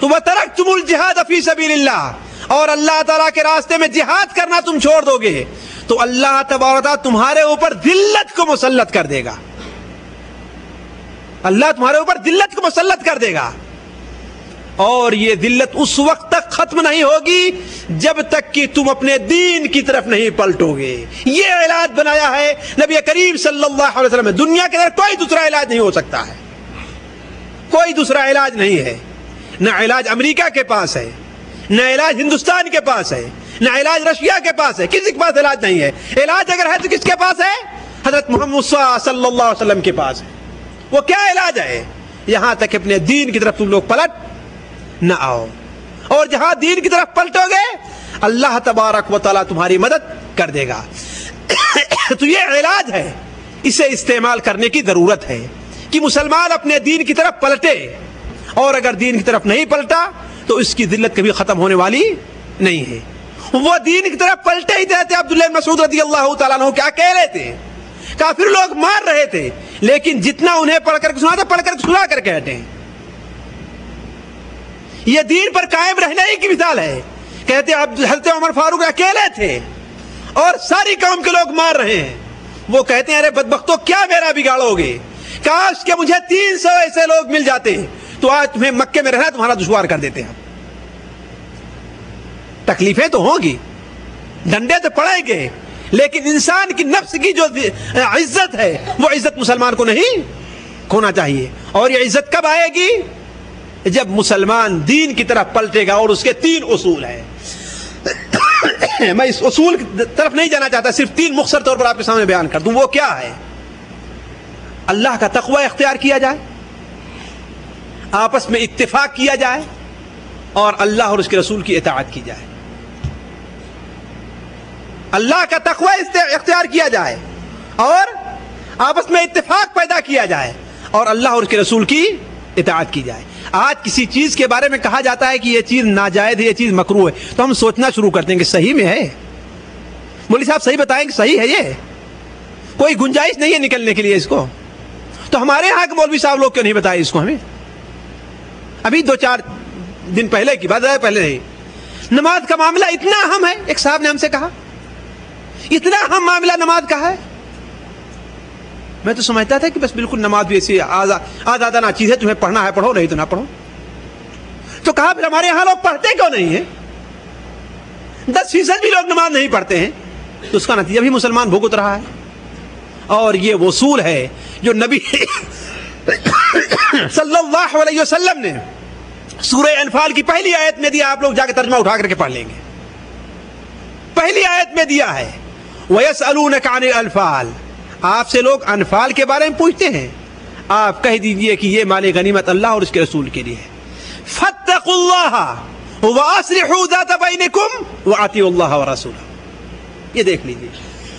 تو وہ ترک تم الجہاد فی سبیل اللہ اور اللہ تعالیٰ کے راستے میں جہاد کرنا تم چھوڑ دو گے۔ تو اللہ تبارتا تمہارے اوپر ذلت کو مسلط کر دے گا۔ اللہ تمہارے اوپر ذلت کو مسلط کر دے گا۔ اور یہ ذلت اس وقت تک ختم نہیں ہوگی جب تک کہ تم اپنے دین کی طرف نہیں پلٹو گے۔ یہ علاج بنایا ہے نبی کریم صلی اللہ علیہ وسلم، دنیا کے اندر کوئی دوسرا علاج نہیں ہو سکتا ہے۔ کوئی دوسرا علاج نہیں ہے۔ نہ علاج امریکہ کے پاس ہے، نہ علاج ہندوستان کے پاس ہے۔ نہ علاج رشیا کے پاس ہے، کسی کے پاس علاج نہیں ہے۔ علاج اگر ہے تو کس کے پاس ہے؟ حضرت محمد صلی اللہ علیہ وسلم کے پاس ہے۔ وہ کیا علاج ہے؟ یہاں تک اپنے دین کی طرف تم لوگ پلٹ نہ آؤ۔ اور جہاں دین کی طرف پلٹو گے، اللہ تبارک و تعالیٰ تمہاری مدد کر دے گا۔ تو یہ علاج ہے۔ اسے استعمال کرنے کی ضرورت ہے کہ مسلمان اپنے دین کی طرف پلٹے۔ اور اگر دین کی طرف نہیں پلٹا، تو اس کی ذلت کبھی ختم ہونے والی نہیں ہے۔ وہ دین کی طرف پلٹے ہی تھے عبداللہ مسعود رضی اللہ تعالیٰ عنہ کیا کہہ رہے تھے کافر لوگ مار رہے تھے، لیکن جتنا انہیں پڑھ کر سنا تھا پڑھ کر سنا کر کہتے ہیں۔ یہ دین پر قائم رہنے ہی کی مثال ہے۔ کہتے حضرت عمر فاروق اکیلے تھے اور ساری قوم کے لوگ مار رہے ہیں۔ وہ کہتے ہیں، ارے بدبختو، کیا میرا بگاڑو گے؟ کاش کہ مجھے تین سو ایسے لوگ مل جاتے ہیں۔ تو آج تمہیں مکے میں رہنا، تمہارا دشوار کر دیتے ہیں۔ تکلیفیں تو ہوں گی، ڈنڈے تو پڑیں گے، لیکن انسان کی نفس کی جو عزت ہے، وہ عزت مسلمان کو نہیں کھونا چاہیے۔ اور یہ عزت کب آئے گی؟ جب مسلمان دین کی طرف پلٹے گا اور اس کے تین اصول ہیں۔ میں اس اصول کی طرف نہیں جانا چاہتا، صرف تین مختصر طور پر آپ کے سامنے بیان کر دوں۔ وہ کیا ہے؟ اللہ کا تقوی اختیار کیا جائے؟ آپس میں اتفاق کیا جائے؟ اور اللہ اور اس کے رسول کی اطاعت کی جائے۔ اللہ کا تقوی اختیار کیا جائے اور آپس میں اتفاق پیدا کیا جائے اور اللہ اور اس کے رسول کی اطاعت کی جائے۔ آج کسی چیز کے بارے میں کہا جاتا ہے کہ یہ چیز ناجائز ہے، یہ چیز مکرو ہے۔ تو ہم سوچنا شروع کرتے ہیں کہ صحیح میں ہے۔ مولوی صاحب صحیح بتائیں کہ صحیح ہے یہ؟ کوئی گنجائش نہیں ہے نکلنے کے لیے اس کو۔ تو ہمارے یہاں کے مولوی صاحب لوگ کیوں نہیں بتائے اس کو ہمیں؟ ابھی دو چار دن پہلے کی بات ہے، پہلے نہیں نماز کا معاملہ اتنا اہم ہے، ایک صاحب نے ہم سے کہا اتنا اہم معاملہ نماز کا ہے؟ میں تو سمجھتا تھا کہ بس بالکل نماز بھی ایسی آزادانہ چیز ہے، تمہیں پڑھنا ہے، پڑھو، نہیں تو نہ پڑھو۔ تو کہا پھر ہمارے یہاں لوگ پڑھتے کیوں نہیں ہیں؟ دس فیصد بھی لوگ نماز نہیں پڑھتے ہیں۔ تو اس کا نتیجہ بھی مسلمان بھگت رہا ہے۔ اور یہ وصول ہے جو نبی صلی اللہ علیہ وسلم نے سورہ انفال کی پہلی آیت میں دیا، آپ لوگ جا کے ترجمہ اٹھا کر کے پڑھ لیں گے۔ پہلی آیت میں دیا ہے وَيَسْأَلُونَكَ عَنِ الْأَنفَالِ آپ سے لوگ انفال کے بارے میں پوچھتے ہیں۔ آپ کہہ دیجیے کہ یہ مال غنیمت اللہ اور اس کے رسول کے لیے ہے۔ فَاتَّقُوا اللَّهَ وَأَصْلِحُوا ذَاتَ بَيْنِكُمْ وَعَطِيُوا اللَّهَ یہ دیکھ لیجیے۔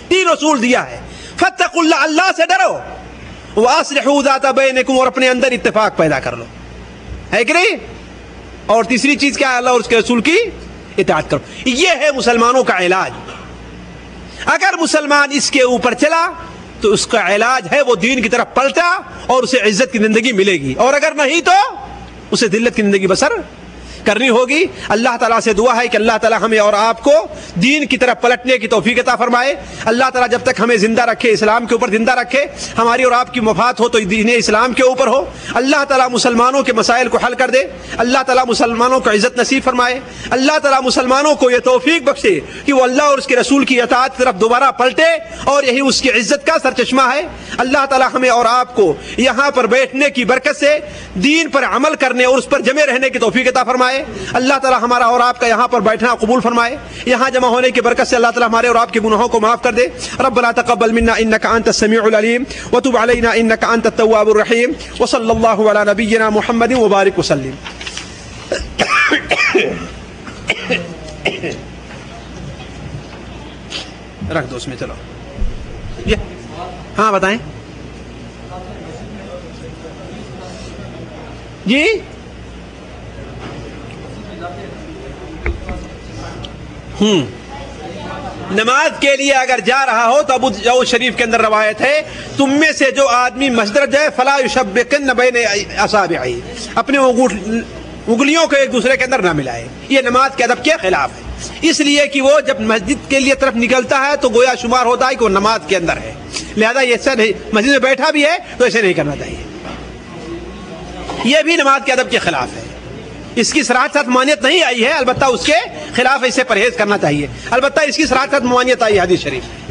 تین رسول دیا ہے۔ فَاتَّقُوا اللَّهَ، اللہ سے ڈرو۔ وَأَصْلِحُوا ذَاتَ بَيْنِكُمْ اور اپنے اندر اتفاق پیدا کر لو۔ ہے کہ نہیں؟ اور تیسری چیز کیا ہے؟ اللہ اور اس کے رسول کی اطاعت کرو۔ یہ ہے مسلمانوں کا علاج۔ اگر مسلمان اس کے اوپر چلا تو اس کا علاج ہے وہ دین کی طرف پلٹا اور اسے عزت کی زندگی ملے گی اور اگر نہیں تو اسے دلت کی زندگی بسر کرنی ہوگی۔ اللہ تعالیٰ سے دعا ہے کہ اللہ تعالیٰ ہمیں اور آپ کو دین کی طرف پلٹنے کی توفیق عطا فرمائے۔ اللہ تعالیٰ جب تک ہمیں زندہ رکھے، اسلام کے اوپر زندہ رکھے، ہماری اور آپ کی مفاد ہو تو دین اسلام کے اوپر ہو۔ اللہ تعالیٰ مسلمانوں کے مسائل کو حل کر دے۔ اللہ تعالیٰ مسلمانوں کو عزت نصیب فرمائے۔ اللہ تعالیٰ مسلمانوں کو یہ توفیق بخشے کہ وہ اللہ اور اس کے رسول کی اطاعت کی طرف دوبارہ پلٹے اور یہی اس کی عزت کا سر چشمہ ہے۔ اللہ تعالیٰ ہمیں اور آپ کو یہاں پر بیٹھنے کی برکت سے دین پر عمل کرنے اور اس پر جمع رہنے کی توفیق عطا فرمائے۔ فرمائے، اللہ تعالیٰ ہمارا اور آپ کا یہاں پر بیٹھنا قبول فرمائے۔ یہاں جمع ہونے کی برکت سے اللہ تعالیٰ ہمارے اور آپ کے گناہوں کو معاف کر دے۔ ربنا تقبل منا انك انت السميع العليم وتب علينا انك انت التواب الرحيم وصلى الله على نبينا محمد وبارك وسلم رکھ دو اس میں، چلو۔ ہاں بتائیں۔ جی؟ ہوں۔ نماز کے لیے اگر جا رہا ہو تو ابو جو شریف کے اندر روایت ہے، تم میں سے جو آدمی مسجد جائے، فلا یشبکن بین اصابعی۔ اپنے انگلیوں کو ایک دوسرے کے اندر نہ ملائے۔ یہ نماز کے ادب کے خلاف ہے۔ اس لیے کہ وہ جب مسجد کے لیے طرف نکلتا ہے تو گویا شمار ہوتا ہے کہ وہ نماز کے اندر ہے۔ لہذا یہ ایسا نہیں مسجد میں بیٹھا بھی ہے تو ایسے نہیں کرنا چاہیے۔ یہ بھی نماز کے ادب کے خلاف ہے۔ اس کی سراحت ساتھ مانیت نہیں آئی ہے، البتہ اس کے خلاف اسے پرہیز کرنا چاہیے۔ البتہ اس کی سراحت ساتھ مانیت آئی حدیث شریف۔